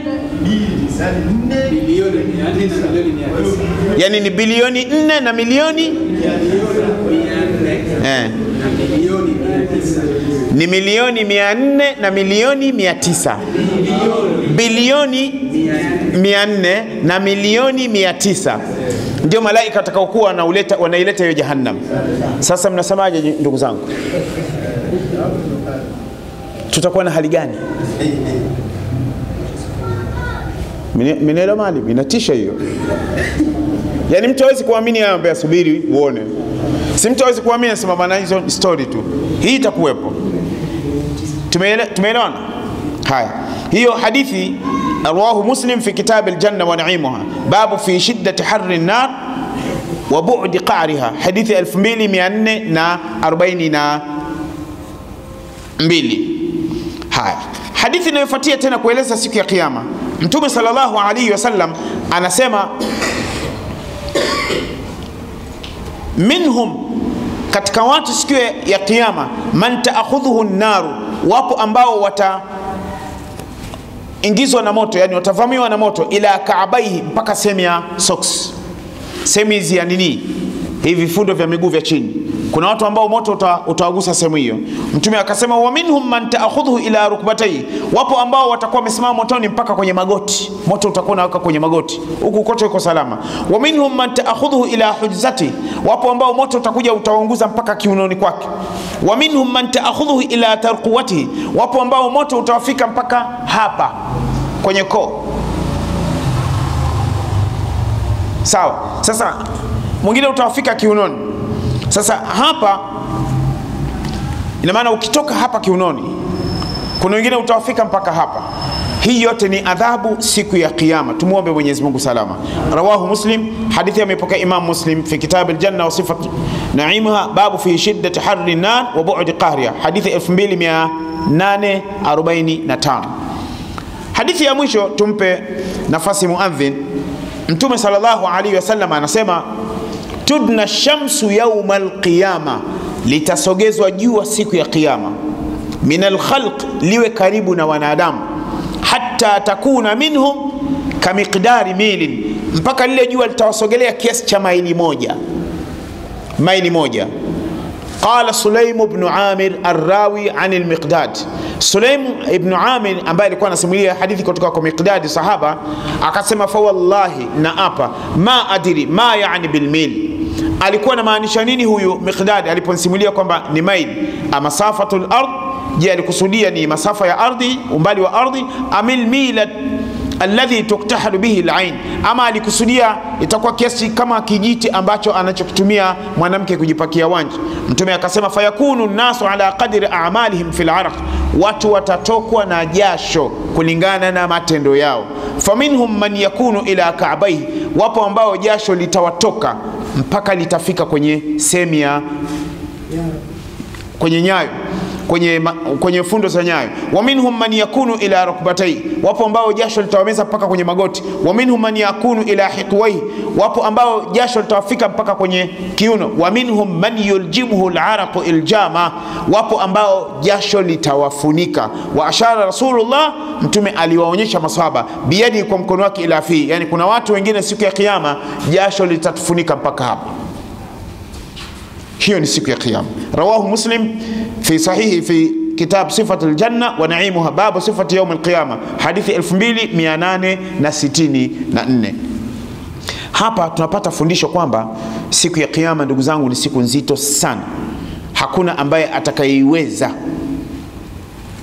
Yani ni bilioni nne na milioni eh. ni milioni mia nne na milioni mia tisa. Bilioni mia nne na milioni mia tisa. Ndio malaika watakaokuwa wanauleta wanaileta hiyo jahannam. Sasa mnasemaje ndugu zangu? Tutakuwa na hali gani? Minelo mali inatisha hiyo. Yaani mtu hawezi kuamini hayo ambaye asubiri uone si mtu hawezi kuamini asimama na hizo story tu. Hii itakuwepo. Tumeelewana? Haya. Hiyo hadithi rawahu muslim fi kitab aljanna wa naimuha babu fi shiddati harri nar wa bu'di qa'riha. Hadithi 2442 haya. Hadithi inayofuatia tena kueleza siku ya kiyama. Mtume sallallahu alaihi wasallam anasema minhum katika watu siku ya kiyama man taakhudhuhu naru wapo ambao wataingizwa na moto yani watavamiwa na moto ila kaabaihi mpaka sehemu ya socks. Sehemu hizi ya nini? Hivi vifundo vya miguu vya chini kuna watu ambao moto utawagusa sehemu hiyo. Mtume akasema wa minhum man taakhudhu ila rukbatai wapo ambao watakuwa wamesimama motoni mpaka kwenye magoti. Moto utakuwa unawaka kwenye magoti. Huku kote uko salama. Wa minhum man taakhudhu ila hujzati. Wapo ambao moto utakuja utawaunguza mpaka kiunoni kwake. Wa minhum man taakhudhu ila tarquwati, wapo ambao moto utawafika mpaka hapa kwenye koo. Sawa. Sasa mwingine utawafika kiunoni sasa hapa ina maana ukitoka hapa kiunoni kuna wengine utawafika mpaka hapa. Hii yote ni adhabu siku ya kiyama. Tumwombe mwenyezi mungu salama. Rawahu muslim hadithi amepokea imam muslim fi kitab aljanna wa sifat naimuha babu fi shiddati harri nar wa bu'di qahriha. Hadithi 2845 hadithi ya mwisho tumpe nafasi muadhin. Mtume sallallahu alaihi wasallam anasema tudna shamsu yauma alqiyama, litasogezwa jua siku ya Kiyama, min alkhalq, liwe karibu na wanadamu, hatta takuna minhum kamiqdari milin, mpaka lile jua litawasogelea kiasi cha maili moja, maili moja. Qala Sulaim ibn Amir arrawi an al-Miqdad. Sulaim ibn Amir ambaye alikuwa anasimulia hadithi kutoka kwa Miqdad sahaba akasema, fa wallahi, na apa ma adiri ma yani bilmil alikuwa anamaanisha nini huyu Miqdad aliponsimulia kwamba ni mail? Amasafatul ard? Je alikusudia ni masafa ya ardhi umbali wa ardhi? Amil mila alladhi tuktahalu bihi lain, ama alikusudia itakuwa kiasi kama kijiti ambacho anachokitumia mwanamke kujipakia wanji. Mtume akasema fayakunu nnasu ala qadri amalihim fil araq, watu watatokwa na jasho kulingana na matendo yao. Faminhum man yakunu ila kaabaihi, wapo ambao jasho litawatoka mpaka litafika kwenye sehemu ya kwenye nyayo kwenye, ma, kwenye fundo za nyayo. wa minhum man yakunu ila rukbatai, wapo ambao jasho litawameza mpaka kwenye magoti. wa minhum man yakunu ila hiqwai, wapo ambao jasho litawafika mpaka kwenye kiuno. wa minhum man yuljimuhu alaraqu iljama, wapo ambao jasho litawafunika. wa ashara Rasulullah, Mtume aliwaonyesha maswahaba biyadi, kwa mkono wake, ila fi, yani kuna watu wengine siku ya Kiyama jasho litatufunika mpaka hapa hiyo ni siku ya kiyama. Rawahu Muslim fi sahihi fi kitab sifat aljanna wa naimuha babu sifati yaum alqiyama, hadithi 2864. Hapa tunapata fundisho kwamba siku ya kiyama, ndugu zangu, ni siku nzito sana, hakuna ambaye atakayeiweza.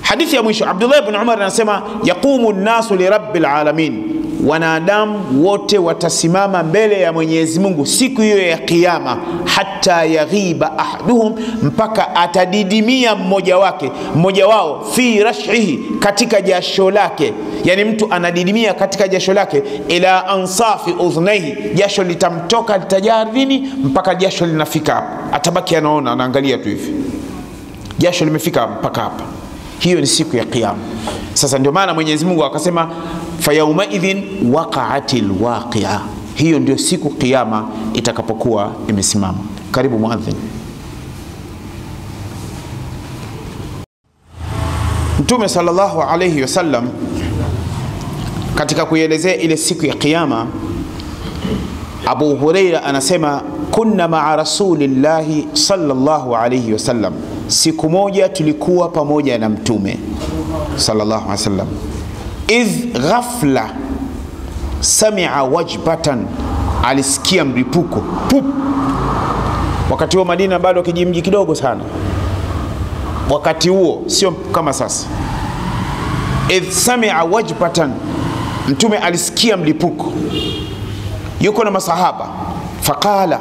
Hadithi ya mwisho, Abdullah ibn Umar anasema yaqumu nnasu lirabbil alamin wanadamu wote watasimama mbele ya Mwenyezi Mungu siku hiyo ya Kiyama, hata yaghiba ahaduhum, mpaka atadidimia mmoja wake mmoja wao, fi rashihi, katika jasho lake. Yani mtu anadidimia katika jasho lake, ila ansafi udhnaihi, jasho litamtoka litajaa ardhini mpaka jasho linafika hapa, atabaki anaona, anaangalia tu hivi, jasho limefika mpaka hapa. Hiyo ni siku ya Kiyama. Sasa ndio maana Mwenyezi Mungu akasema fayaumaidhin waqaatil waqia, hiyo ndio siku Kiyama itakapokuwa imesimama. Karibu muadhin. Mtume sallallahu alayhi wasallam katika kuielezea ile siku ya Kiyama, Abu Huraira anasema kunna maa rasulillahi sallallahu alayhi wasallam, siku moja tulikuwa pamoja na Mtume sallallahu alaihi wasallam idh ghafla samia wajbatan, alisikia mlipuko pup. Wakati huo Madina bado kijimji kidogo sana, wakati huo sio kama sasa. Idh samia wajbatan, mtume alisikia mlipuko, yuko na masahaba. Faqala,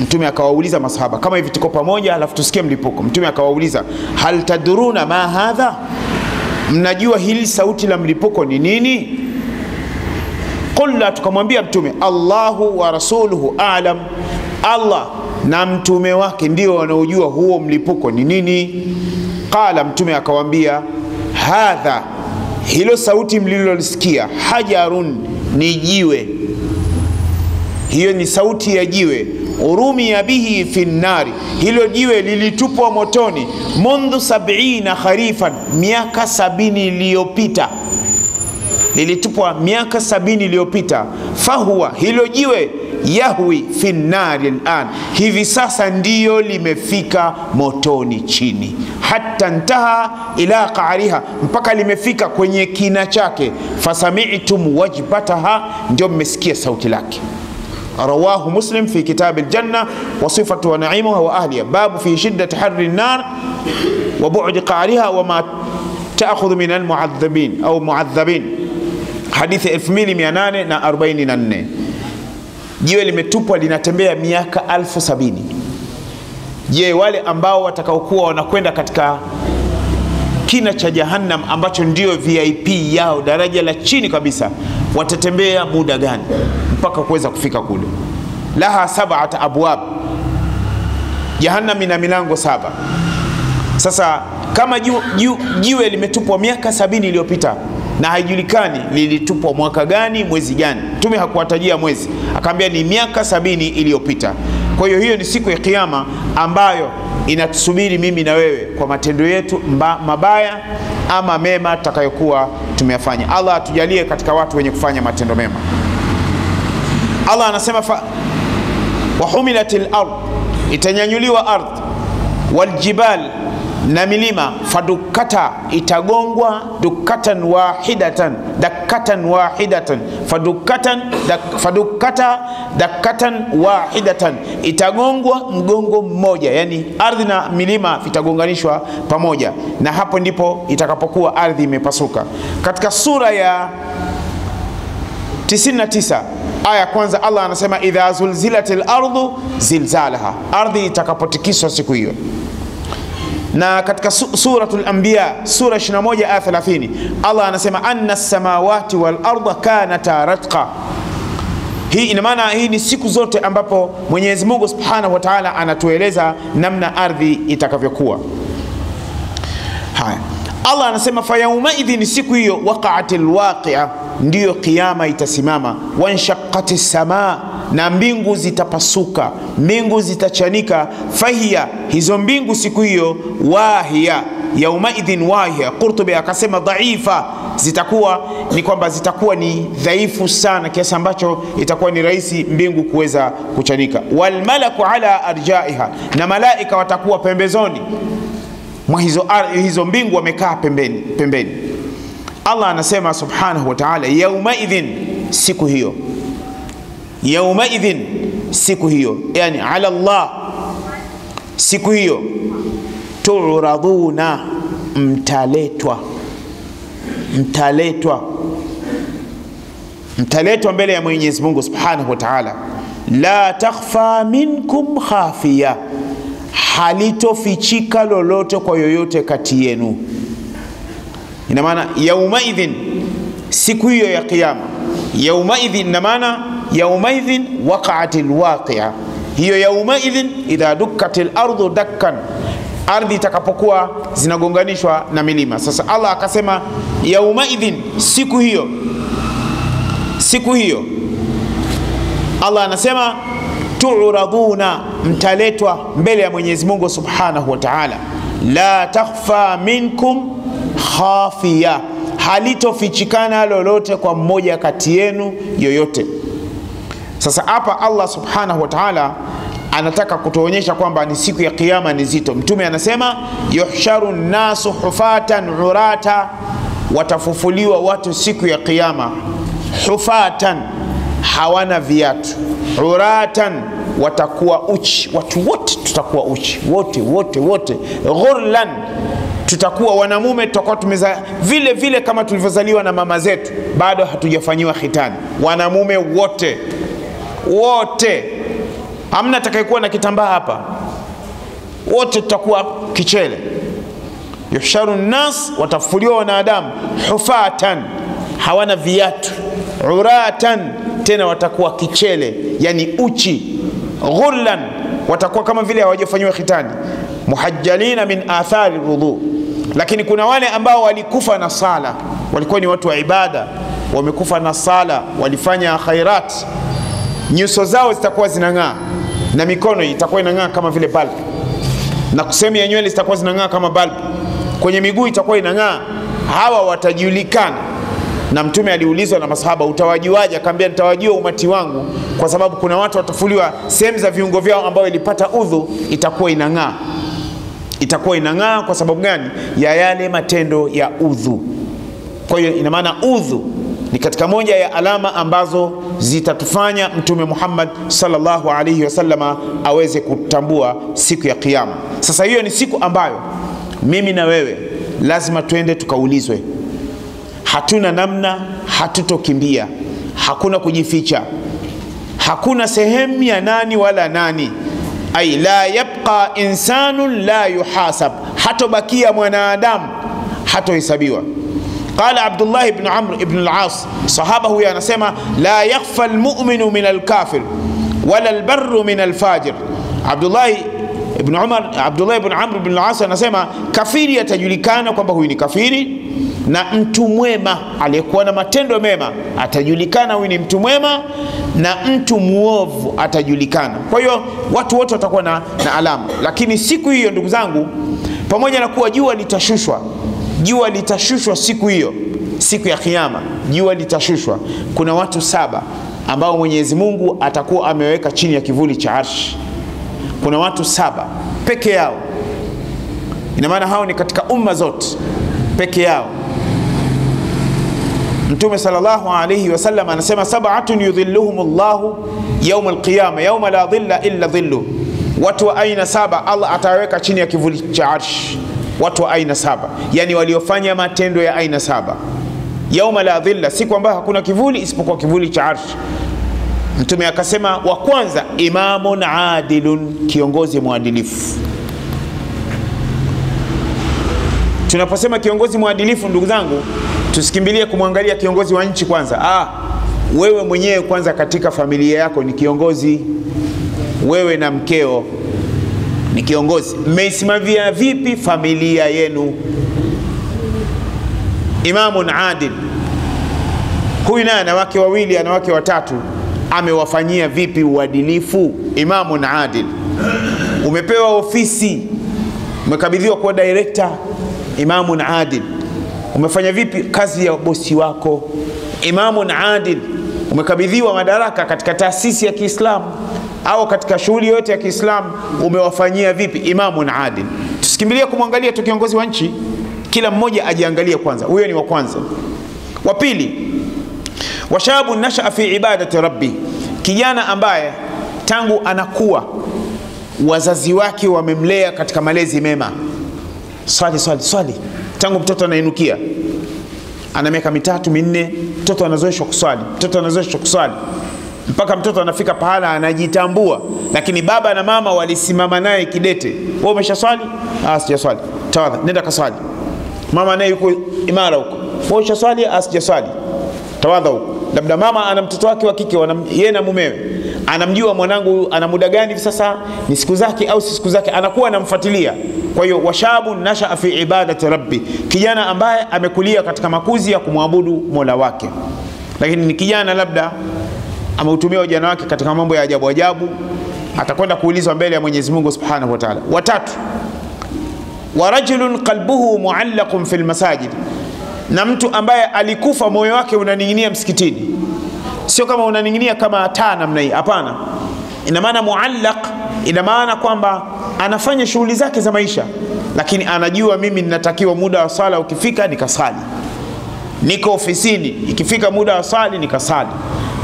mtume akawauliza masahaba, kama hivi tuko pamoja alafu tusikie mlipuko. Mtume akawauliza hal tadruna ma hadha mnajua hili sauti la mlipuko ni nini? Qulna, tukamwambia Mtume, Allahu wa rasuluhu alam, Allah na mtume wake ndio wanaojua huo mlipuko ni nini. Qala, Mtume akawambia, hadha, hilo sauti mlilolisikia, hajarun, ni jiwe. Hiyo ni sauti ya jiwe urumia bihi fi nnari, hilo jiwe lilitupwa motoni. Mundhu sabina kharifan, miaka sabini iliyopita lilitupwa miaka sabini iliyopita. Fahuwa, hilo jiwe yahwi fi nnari lan, hivi sasa ndiyo limefika motoni chini. Hatta ntaha ila qariha, mpaka limefika kwenye kina chake. Fasami'tum wajbataha, ndio mmesikia sauti lake. Rawahu Muslim fi kitabi aljanna wa sifatu wa naimuha wa ahliha, babu fi shiddati harri nar wa bu'di qariha wa ma ta'khudhu min almu'adhabin au mu'adhabin, hadithi 2844. Jiwe limetupwa linatembea miaka alfu sabini. Je, wale ambao watakaokuwa wanakwenda katika kina cha Jahannam ambacho ndio VIP yao, daraja la chini kabisa, watatembea muda gani mpaka kuweza kufika kule? Laha sab'at abwab, Jahannam ina milango saba. Sasa kama ju, jiwe limetupwa miaka sabini iliyopita na haijulikani lilitupwa mwaka gani, mwezi gani, Mtume hakuwatajia mwezi, akaambia ni miaka sabini iliyopita. Kwa hiyo hiyo ni siku ya Kiyama ambayo inatusubiri mimi na wewe kwa matendo yetu mba, mabaya ama mema tutakayokuwa tumeyafanya. Allah atujalie katika watu wenye kufanya matendo mema. Allah anasema fa, wahumilatil ard, itanyanyuliwa ardh, waljibal na milima, fadukata, itagongwa dukatan wahidatan, dakatan wahidatan, fadukatan dak, fadukata dakatan wahidatan, itagongwa mgongo mmoja, yani ardhi na milima vitagonganishwa pamoja, na hapo ndipo itakapokuwa ardhi imepasuka. Katika sura ya 99 aya ya kwanza Allah anasema idha zulzilatil ardhu zilzalaha, ardhi itakapotikiswa siku hiyo na katika su suratul anbiya sura 21 aya 30 Allah anasema anna samawati wal arda kanata ratqa. Hii ina maana hii ni siku zote ambapo Mwenyezi Mungu Subhanahu wa Ta'ala anatueleza namna ardhi itakavyokuwa. Haya, Allah anasema fa ni siku hiyo waqa'atil lwaqia ndiyo kiyama itasimama. Wanshaqqati samaa, na mbingu zitapasuka, mbingu zitachanika. Fahiya, hizo mbingu siku hiyo wahiya, yaumaidhin wahiya. Qurtubi akasema dhaifa, zitakuwa ni kwamba zitakuwa ni dhaifu sana kiasi ambacho itakuwa ni rahisi mbingu kuweza kuchanika. Walmalaku ala arjaiha, na malaika watakuwa pembezoni mwa hizo, hizo mbingu wamekaa pembeni, pembeni. Allah anasema subhanahu wa ta'ala, yaumaidhin, siku hiyo, yaumaidhin, siku hiyo, yani ala Allah, siku hiyo, turaduna, mtaletwa, mtaletwa, mtaletwa mbele ya Mwenyezi Mungu subhanahu wa ta'ala, la takhfa minkum khafiya. Halitofichika lolote kwa yoyote kati yenu. Ina maana yaumaidhin, siku hiyo ya Kiyama. Yaumaidhin ina maana yaumaidhin waqaati lwaqia, hiyo yaumaidhin idha dukkati lardhu dakkan, ardhi itakapokuwa zinagonganishwa na milima. Sasa Allah akasema yaumaidhin, siku hiyo, siku hiyo Allah anasema turaduna, mtaletwa mbele ya Mwenyezi Mungu Subhanahu wa Ta'ala. La takhfa minkum khafiya, halitofichikana lolote kwa mmoja kati yenu yoyote. Sasa hapa Allah Subhanahu wa Ta'ala anataka kutuonyesha kwamba ni siku ya kiyama ni zito. Mtume anasema yuhsharu nasu hufatan urata, watafufuliwa watu siku ya kiyama hufatan hawana viatu, uratan, watakuwa uchi. Watu wote tutakuwa uchi, wote wote wote. Ghurlan, tutakuwa wanamume, tutakuwa tumeza vile vile kama tulivyozaliwa na mama zetu, bado hatujafanyiwa khitani. Wanamume wote wote, hamna atakayekuwa na kitambaa hapa, wote tutakuwa kichele. yusharu nnas, watafufuliwa wanadamu. Hufatan, hawana viatu, uratan tena watakuwa kichele, yani uchi. ghullan, watakuwa kama vile hawajafanyiwa khitani. Muhajjalina min athari rudhu, lakini kuna wale ambao walikufa na sala, walikuwa ni watu wa ibada, wamekufa na sala, walifanya khairat, nyuso zao zitakuwa zinang'aa na mikono itakuwa inang'aa kama vile balbu, na sehemu ya nywele zitakuwa zinang'aa kama balbu, kwenye miguu itakuwa inang'aa. Hawa watajulikana na Mtume aliulizwa na masahaba, utawajuaje? Akaambia, nitawajua umati wangu kwa sababu kuna watu watafuliwa sehemu za viungo vyao ambayo ilipata udhu, itakuwa inang'aa. Itakuwa inang'aa kwa sababu gani? Ya yale matendo ya udhu. Kwa hiyo ina maana udhu ni katika moja ya alama ambazo zitatufanya Mtume Muhammad sallallahu alaihi wasallama aweze kutambua siku ya Kiyama. Sasa hiyo ni siku ambayo mimi na wewe lazima tuende tukaulizwe hatuna namna, hatutokimbia, hakuna kujificha, hakuna sehemu ya nani wala nani. Ai la yabqa insanun la yuhasab, hatobakia mwanadamu, hatohesabiwa. Qala Abdullah ibn Amr ibn al-As, sahaba huyo anasema la yakhfa almu'minu min alkafir wala albarru min alfajir. Abdullah ibn Umar, Abdullah ibn Amr ibn al-As anasema kafiri atajulikana kwamba huyu ni kafiri na mtu mwema aliyekuwa na matendo mema atajulikana huyu ni mtu mwema, na mtu mwovu atajulikana. Kwa hiyo watu wote watakuwa na, na alama. Lakini siku hiyo, ndugu zangu, pamoja na kuwa jua litashushwa, jua litashushwa siku hiyo, siku ya Kiyama, jua litashushwa. Kuna watu saba ambao Mwenyezi Mungu atakuwa ameweka chini ya kivuli cha arshi. Kuna watu saba peke yao, ina maana hao ni katika umma zote peke yao. Mtume sallallahu alayhi wasallam anasema sab'atun yudhilluhum yawm alqiyama yauma la dhilla illa dhillu, watu wa aina saba Allah ataweka chini ya kivuli cha arshi. Watu wa aina saba, yani waliofanya matendo ya aina saba. yauma la dhilla, siku ambayo hakuna kivuli isipokuwa kivuli cha arshi. Mtume akasema wa kwanza, imamun adilun, kiongozi mwadilifu. Tunaposema kiongozi mwadilifu, ndugu zangu, tusikimbilie kumwangalia kiongozi wa nchi kwanza. Ah, wewe mwenyewe kwanza katika familia yako ni kiongozi, wewe na mkeo ni kiongozi. Mmeisimamia vipi familia yenu? Imamun adil, huyu naye ana wake wawili, ana wake watatu, amewafanyia vipi uadilifu? Imamun adil. Umepewa ofisi, umekabidhiwa kuwa director, imamun adil. Umefanya vipi kazi ya bosi wako? Imamun adil. Umekabidhiwa madaraka katika taasisi ya Kiislamu au katika shughuli yoyote ya Kiislamu, umewafanyia vipi? Imamun adil. Tusikimbilie kumwangalia tu kiongozi wa nchi, kila mmoja ajiangalie kwanza. Huyo ni wa kwanza. Wa pili, washabu nashaa fi ibadati rabbi, kijana ambaye tangu anakuwa wazazi wake wamemlea katika malezi mema. Swali, swali, swali, tangu mtoto anainukia, ana miaka mitatu minne, mtoto anazoeshwa kuswali, mtoto anazoeshwa kuswali mpaka mtoto anafika pahala anajitambua, lakini baba na mama walisimama naye kidete. Wewe umesha swali? Ah, sija swali. Tawadha, nenda kaswali. Mama naye yuko imara huko. Wewe umesha swali? Ah, sija swali. Tawadha huko. Labda mama ana mtoto wake wa kike, yeye na mumewe, anamjua mwanangu ana muda gani sasa, ni siku zake au si siku zake, anakuwa anamfuatilia. Kwa hiyo washabu nashaa fi ibadati rabbi, kijana ambaye amekulia katika makuzi ya kumwabudu mola wake, lakini ni kijana labda ameutumia ujana wake katika mambo ya ajabu ajabu, atakwenda kuulizwa mbele ya Mwenyezi Mungu Subhanahu wa Ta'ala. Watatu, wa rajulun qalbuhu muallaqun fil masajid, na mtu ambaye alikufa moyo wake unaning'inia msikitini. Sio kama unaning'inia kama taa namna hii, hapana. Ina maana muallaq, ina maana kwamba anafanya shughuli zake za maisha, lakini anajua mimi ninatakiwa muda wa sala ukifika nikasali. Niko ofisini, ikifika muda wa sali nikasali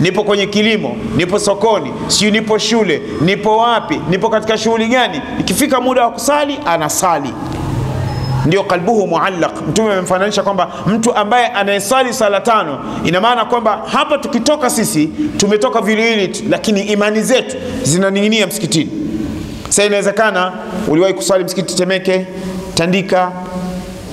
nipo kwenye kilimo, nipo sokoni, siyo, nipo shule, nipo wapi, nipo katika shughuli gani, ikifika muda wa kusali anasali. Ndio kalbuhu muallaq. Mtume amemfananisha kwamba mtu ambaye anayesali sala tano, ina maana kwamba hapa tukitoka sisi tumetoka viliwili lakini imani zetu zinaning'inia msikitini. Sasa inawezekana uliwahi kusali msikiti Temeke, Tandika,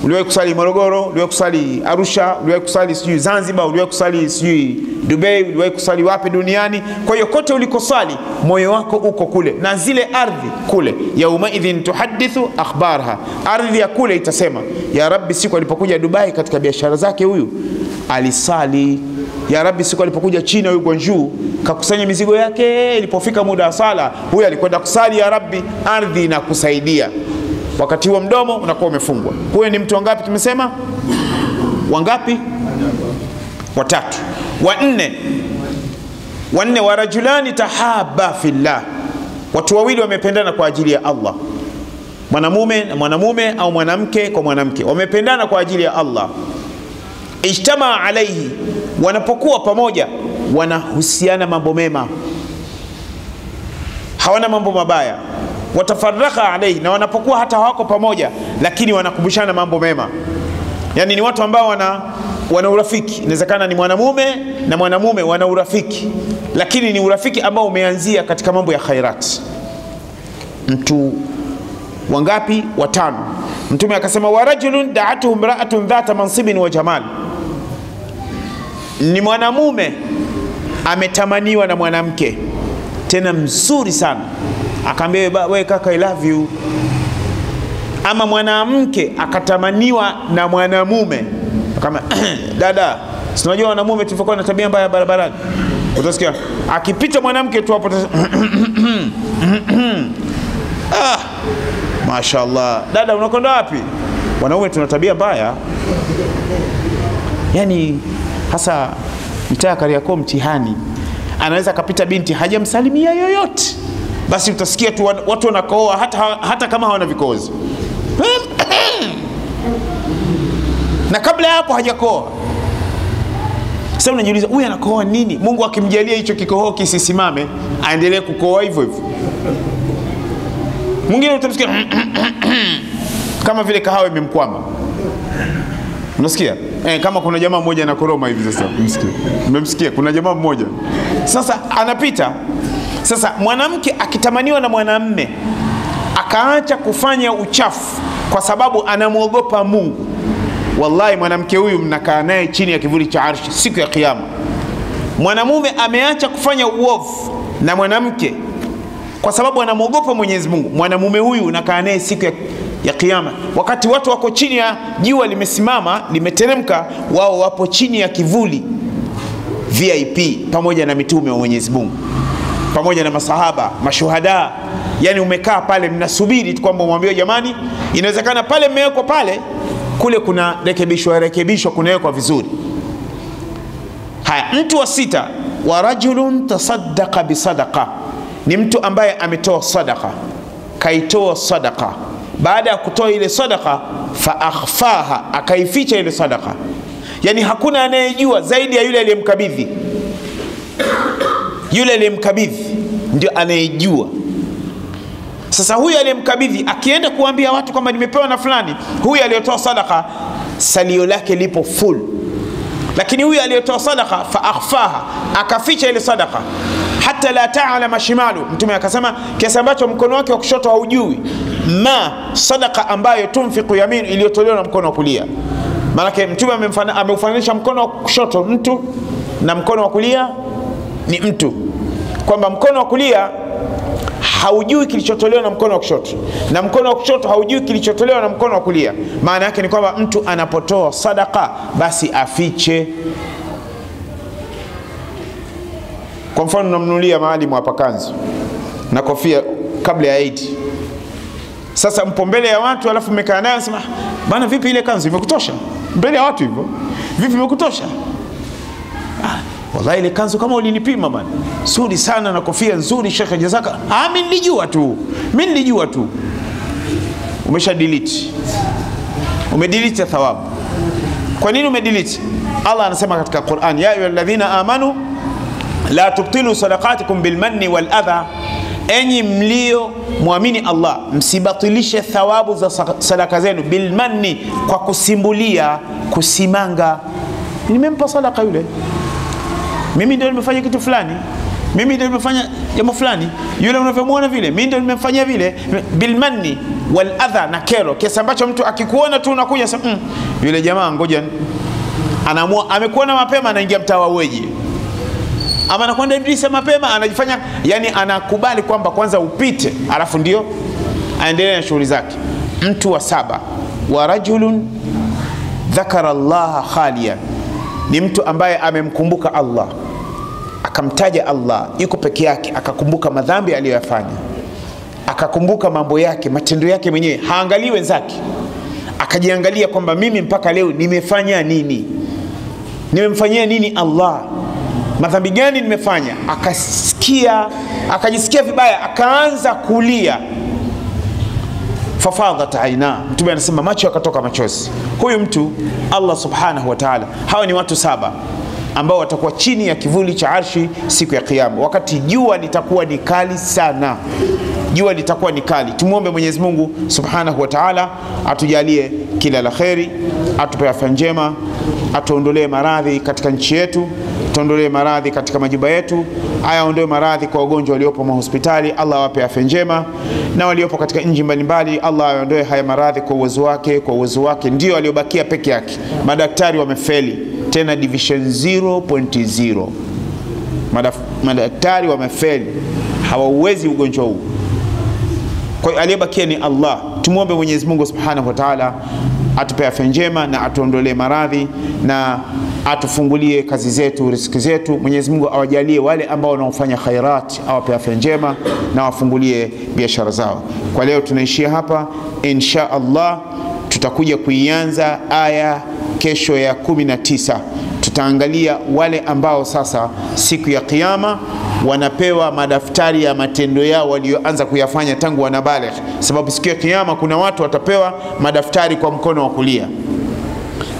uliwahi kusali Morogoro, uliwahi kusali Arusha, uliwahi kusali sijui Zanzibar, uliwahi kusali sijui Dubai, uliwahi kusali wapi duniani. Kwa hiyo kote ulikosali moyo wako uko kule, na zile ardhi kule, yaumaidhin tuhadithu akhbarha, ardhi ya kule itasema ya Rabbi, siku alipokuja Dubai katika biashara zake huyu alisali. Ya Rabbi, siku alipokuja China huyu Gwanju kakusanya mizigo yake, ilipofika muda wa sala huyu alikwenda kusali. Ya Rabbi, ardhi inakusaidia wakati huo mdomo unakuwa umefungwa. Huyo ni mtu wangapi? Tumesema wangapi? Watatu. Wanne, wanne, warajulani tahaba fillah, watu wawili wamependana kwa ajili ya Allah, mwanamume na mwanamume au mwanamke kwa mwanamke, wamependana kwa ajili ya Allah. Ijtamaa alaihi, wanapokuwa pamoja wanahusiana mambo mema, hawana mambo mabaya watafaraka alaihi, na wanapokuwa hata hawako pamoja, lakini wanakumbushana mambo mema. Yani ni watu ambao wana, wana urafiki. Inawezekana ni mwanamume na mwanamume wana urafiki, lakini ni urafiki ambao umeanzia katika mambo ya khairat. Mtu wangapi? Watano. Mtume akasema wa rajulun daatuhu imra'atun dhata mansibin wa jamal, ni mwanamume ametamaniwa na mwanamke tena mzuri sana akaambia wewe kaka I love you. Ama mwanamke akatamaniwa na mwanamume. Akama dada, si unajua wanamume tulivyokuwa na tabia mbaya barabarani, utasikia akipita mwanamke tu hapo ah, mashaallah, dada unakwenda wapi? Wanaume tuna tabia mbaya, yani hasa mitaa ya Kariakoo mtihani, anaweza akapita binti hajamsalimia yoyote basi utasikia tu watu wanakooa hata, hata kama hawana vikozi na kabla ya hapo hajakoa. Sasa unajiuliza huyu anakooa nini? Mungu akimjalia hicho kikohoa kisisimame, aendelee kukohoa hivyo hivyo. Mwingine utamsikia kama vile kahawa imemkwama. Unasikia? Eh, kama kuna jamaa mmoja anakoroma hivi sasa. Msikia. Mmemsikia? Kuna jamaa mmoja. Sasa anapita. Sasa mwanamke akitamaniwa na mwanamme akaacha kufanya uchafu kwa sababu anamwogopa Mungu. Wallahi mwanamke huyu mnakaa naye chini ya kivuli cha arshi siku ya kiyama. Mwanamume ameacha kufanya uovu na mwanamke kwa sababu anamwogopa Mwenyezi Mungu. Mwanamume huyu unakaa naye siku ya ya kiyama, wakati watu wako chini ya jua limesimama limeteremka, wao wapo chini ya kivuli VIP pamoja na mitume wa Mwenyezi Mungu pamoja na masahaba mashuhada. Yani umekaa pale mnasubiri tu kwamba umwambie jamani, inawezekana pale mmewekwa pale, kule kuna rekebishwa rekebishwa, kunawekwa vizuri. Haya, mtu wa sita, wa rajulun tasaddaqa bisadaqa, ni mtu ambaye ametoa sadaka, kaitoa sadaqa baada ya kutoa ile sadaqa fa akhfaha, akaificha ile sadaka, yani hakuna anayejua zaidi ya yule aliyemkabidhi. Yule aliyemkabidhi ndio anayejua. Sasa huyu aliyemkabidhi akienda kuambia watu kwamba nimepewa na fulani, huyu aliyotoa sadaka salio lake lipo full, lakini huyu aliyotoa sadaka fa akhfaha, akaficha ile sadaka hata la taalama shimalu, Mtume akasema kiasi ambacho mkono wake wa kushoto haujui ma sadaka ambayo tunfiku yamin, iliyotolewa na mkono wa kulia. Maanake Mtume ameufananisha mkono wa kushoto mtu na mkono wa kulia ni mtu, kwamba mkono wa kulia haujui kilichotolewa na mkono wa kushoto na mkono wa kushoto haujui kilichotolewa na mkono wa kulia. Maana yake ni kwamba mtu anapotoa sadaka basi afiche Kwa mfano namnulia maalimu hapa kanzu na kofia kabla ya Eid. Sasa mpo mbele ya watu, alafu mmekaa naye, nasema bana, vipi ile kanzu imekutosha? Mbele ya watu hivyo, vipi imekutosha? Ah, wallahi ile kanzu kama ulinipima bana, nzuri sana na kofia nzuri, shekhe, jazaka. Ah, mimi nilijua tu, mimi nilijua tu. Umesha delete, umedelete thawabu. Kwa nini umedelete? Allah anasema katika Qur'an, ya ayyuhalladhina amanu la tubtilu sadaqatikum bilmanni wal adha, enyi mlio mwamini Allah, msibatilishe thawabu za sadaka zenu bilmanni, kwa kusimbulia, kusimanga. Nimempa sadaka yule, mimi ndio nimefanya kitu fulani, mimi ndio nimefanya jambo fulani, yule unavyomwona vile, mimi ndio nimemfanyia vile, bilmanni wal adha, na kero, kiasi ambacho mtu akikuona tu unakuja sema mm, yule jamaa ngoja, anaamua amekuona mapema, anaingia mtaa wa weji ama anakwenda Idrisa mapema, anajifanya yani, anakubali kwamba kwanza upite, alafu ndio aendelee na shughuli zake. Mtu wa saba, wa rajulun dhakara llaha khalian, ni mtu ambaye amemkumbuka Allah, akamtaja Allah, yuko peke yake, akakumbuka madhambi aliyoyafanya, akakumbuka mambo yake, matendo yake mwenyewe, haangalii wenzake, akajiangalia kwamba mimi mpaka leo nimefanya nini, nimemfanyia nini Allah madhambi gani nimefanya? Akasikia, akajisikia vibaya, akaanza kulia. Fafadhat aina, Mtume anasema macho yakatoka machozi. Huyu mtu Allah subhanahu wa ta'ala, hawa ni watu saba ambao watakuwa chini ya kivuli cha arshi siku ya Kiyama, wakati jua litakuwa ni kali sana. Jua litakuwa ni kali. Tumwombe Mwenyezi Mungu subhanahu wa ta'ala atujalie kila la kheri, atupe afya njema, atuondolee maradhi katika nchi yetu tuondolee maradhi katika majumba yetu, ayaondoe maradhi kwa wagonjwa waliopo mahospitali, Allah awape afya njema, na waliopo katika nchi mbalimbali, Allah aondoe haya maradhi kwa uwezo wake, kwa uwezo wake. Ndio aliobakia peke yake. Madaktari wamefeli tena division 0.0, madaktari wamefeli, hawauwezi ugonjwa huu. Kwa hiyo aliyebakia ni Allah. Tumwombe Mwenyezi Mungu Subhanahu wa Ta'ala atupe afya njema na atuondolee maradhi na atufungulie kazi zetu, riziki zetu. Mwenyezi Mungu awajalie wale ambao wanaofanya khairat, awape afya njema na wafungulie biashara zao. Kwa leo tunaishia hapa, insha Allah tutakuja kuianza aya kesho ya kumi na tisa. Tutaangalia wale ambao sasa siku ya Kiyama wanapewa madaftari ya matendo yao walioanza kuyafanya tangu wanabaligh, sababu siku ya Kiyama kuna watu watapewa madaftari kwa mkono wa kulia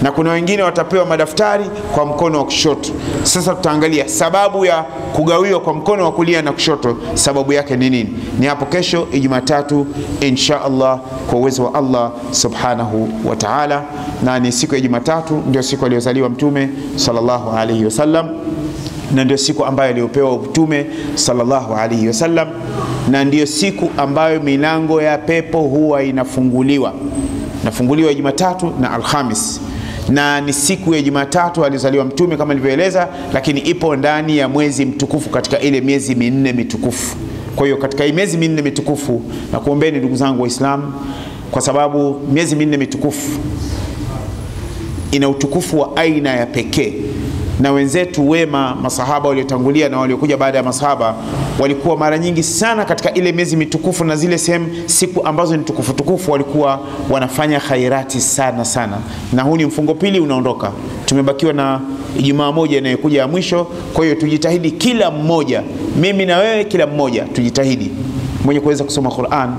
na kuna wengine watapewa madaftari kwa mkono wa kushoto. Sasa tutaangalia sababu ya kugawiwa kwa mkono wa kulia na kushoto, sababu yake ni nini? Ni hapo kesho Ijumatatu insha Allah, kwa uwezo wa Allah subhanahu wa ta'ala, na ni siku ya Jumatatu, ndio siku aliyozaliwa Mtume sallallahu alaihi wasallam na ndio siku ambayo aliyopewa mtume sallallahu alaihi wasallam, na ndiyo siku ambayo milango ya pepo huwa inafunguliwa, nafunguliwa Jumatatu na Alhamis, na ni siku ya Jumatatu alizaliwa Mtume kama nilivyoeleza, lakini ipo ndani ya mwezi mtukufu katika ile miezi minne mitukufu. Kwa hiyo katika hii miezi minne mitukufu, na kuombeni ndugu zangu Waislamu, kwa sababu miezi minne mitukufu ina utukufu wa aina ya pekee na wenzetu wema masahaba waliotangulia na waliokuja baada ya masahaba walikuwa mara nyingi sana katika ile miezi mitukufu na zile sehemu siku ambazo ni tukufu tukufu, walikuwa wanafanya khairati sana sana, na huu ni mfungo pili unaondoka, tumebakiwa na Ijumaa moja inayokuja ya mwisho. Kwa hiyo tujitahidi kila mmoja, mimi na wewe, kila mmoja tujitahidi, mwenye kuweza kusoma Qur'an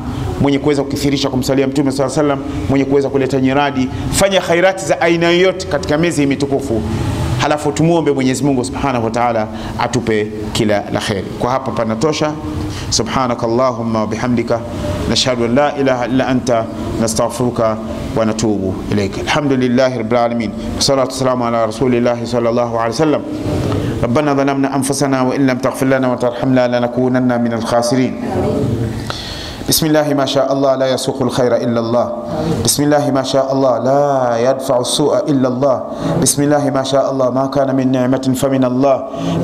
mwenye kuweza kukithirisha kumsalia Mtume sala salam, mwenye kuweza kuleta nyiradi, fanya khairati za aina yoyote katika miezi mitukufu halafu tumuombe Mwenyezi Mungu Subhanahu wa Ta'ala atupe kila la kheri. Kwa hapa panatosha. Subhanaka Allahumma wa bihamdika nashhadu an la ilaha illa anta nastaghfiruka wa natubu ilayka. Alhamdulillahi rabbil alamin. Wassalatu wassalamu ala rasulillahi sallallahu alaihi wasallam. ربنا ظلمنا أنفسنا وإن لم تغفر لنا وترحمنا لنكونن من الخاسرين بسم الله ما شاء الله لا يسوق الخير إلا الله بسم الله ما شاء الله لا يدفع السوء إلا الله بسم الله ما شاء الله ما كان من نعمة فمن الله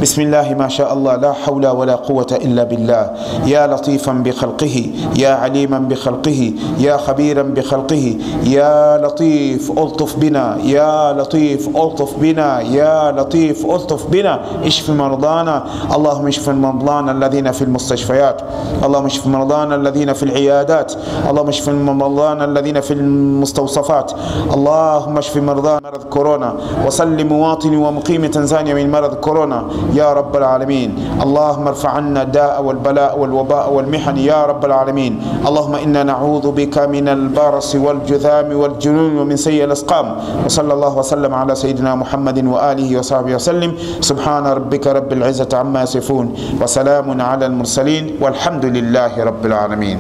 بسم الله ما شاء الله لا حول ولا قوة إلا بالله يا لطيفا بخلقه يا عليما بخلقه يا خبيرا بخلقه يا لطيف ألطف بنا يا لطيف ألطف بنا يا لطيف ألطف بنا اشف مرضانا اللهم اشف مرضانا الذين في المستشفيات اللهم اشف مرضانا الذين في العيادات. اللهم اشف مرضانا الذين في المستوصفات. اللهم اشف مرضانا مرض كورونا. وسلم مواطن ومقيم تنزانيا من مرض كورونا. يا رب العالمين. اللهم ارفع عنا الداء والبلاء والوباء والمحن. يا رب العالمين. اللهم إنا نعوذ بك من البرص والجذام والجنون ومن سيء الأسقام. وصلى الله وسلم على سيدنا محمد وآله وصحبه وسلم. سبحان ربك رب العزة عما يصفون. وسلام على المرسلين. والحمد لله رب العالمين.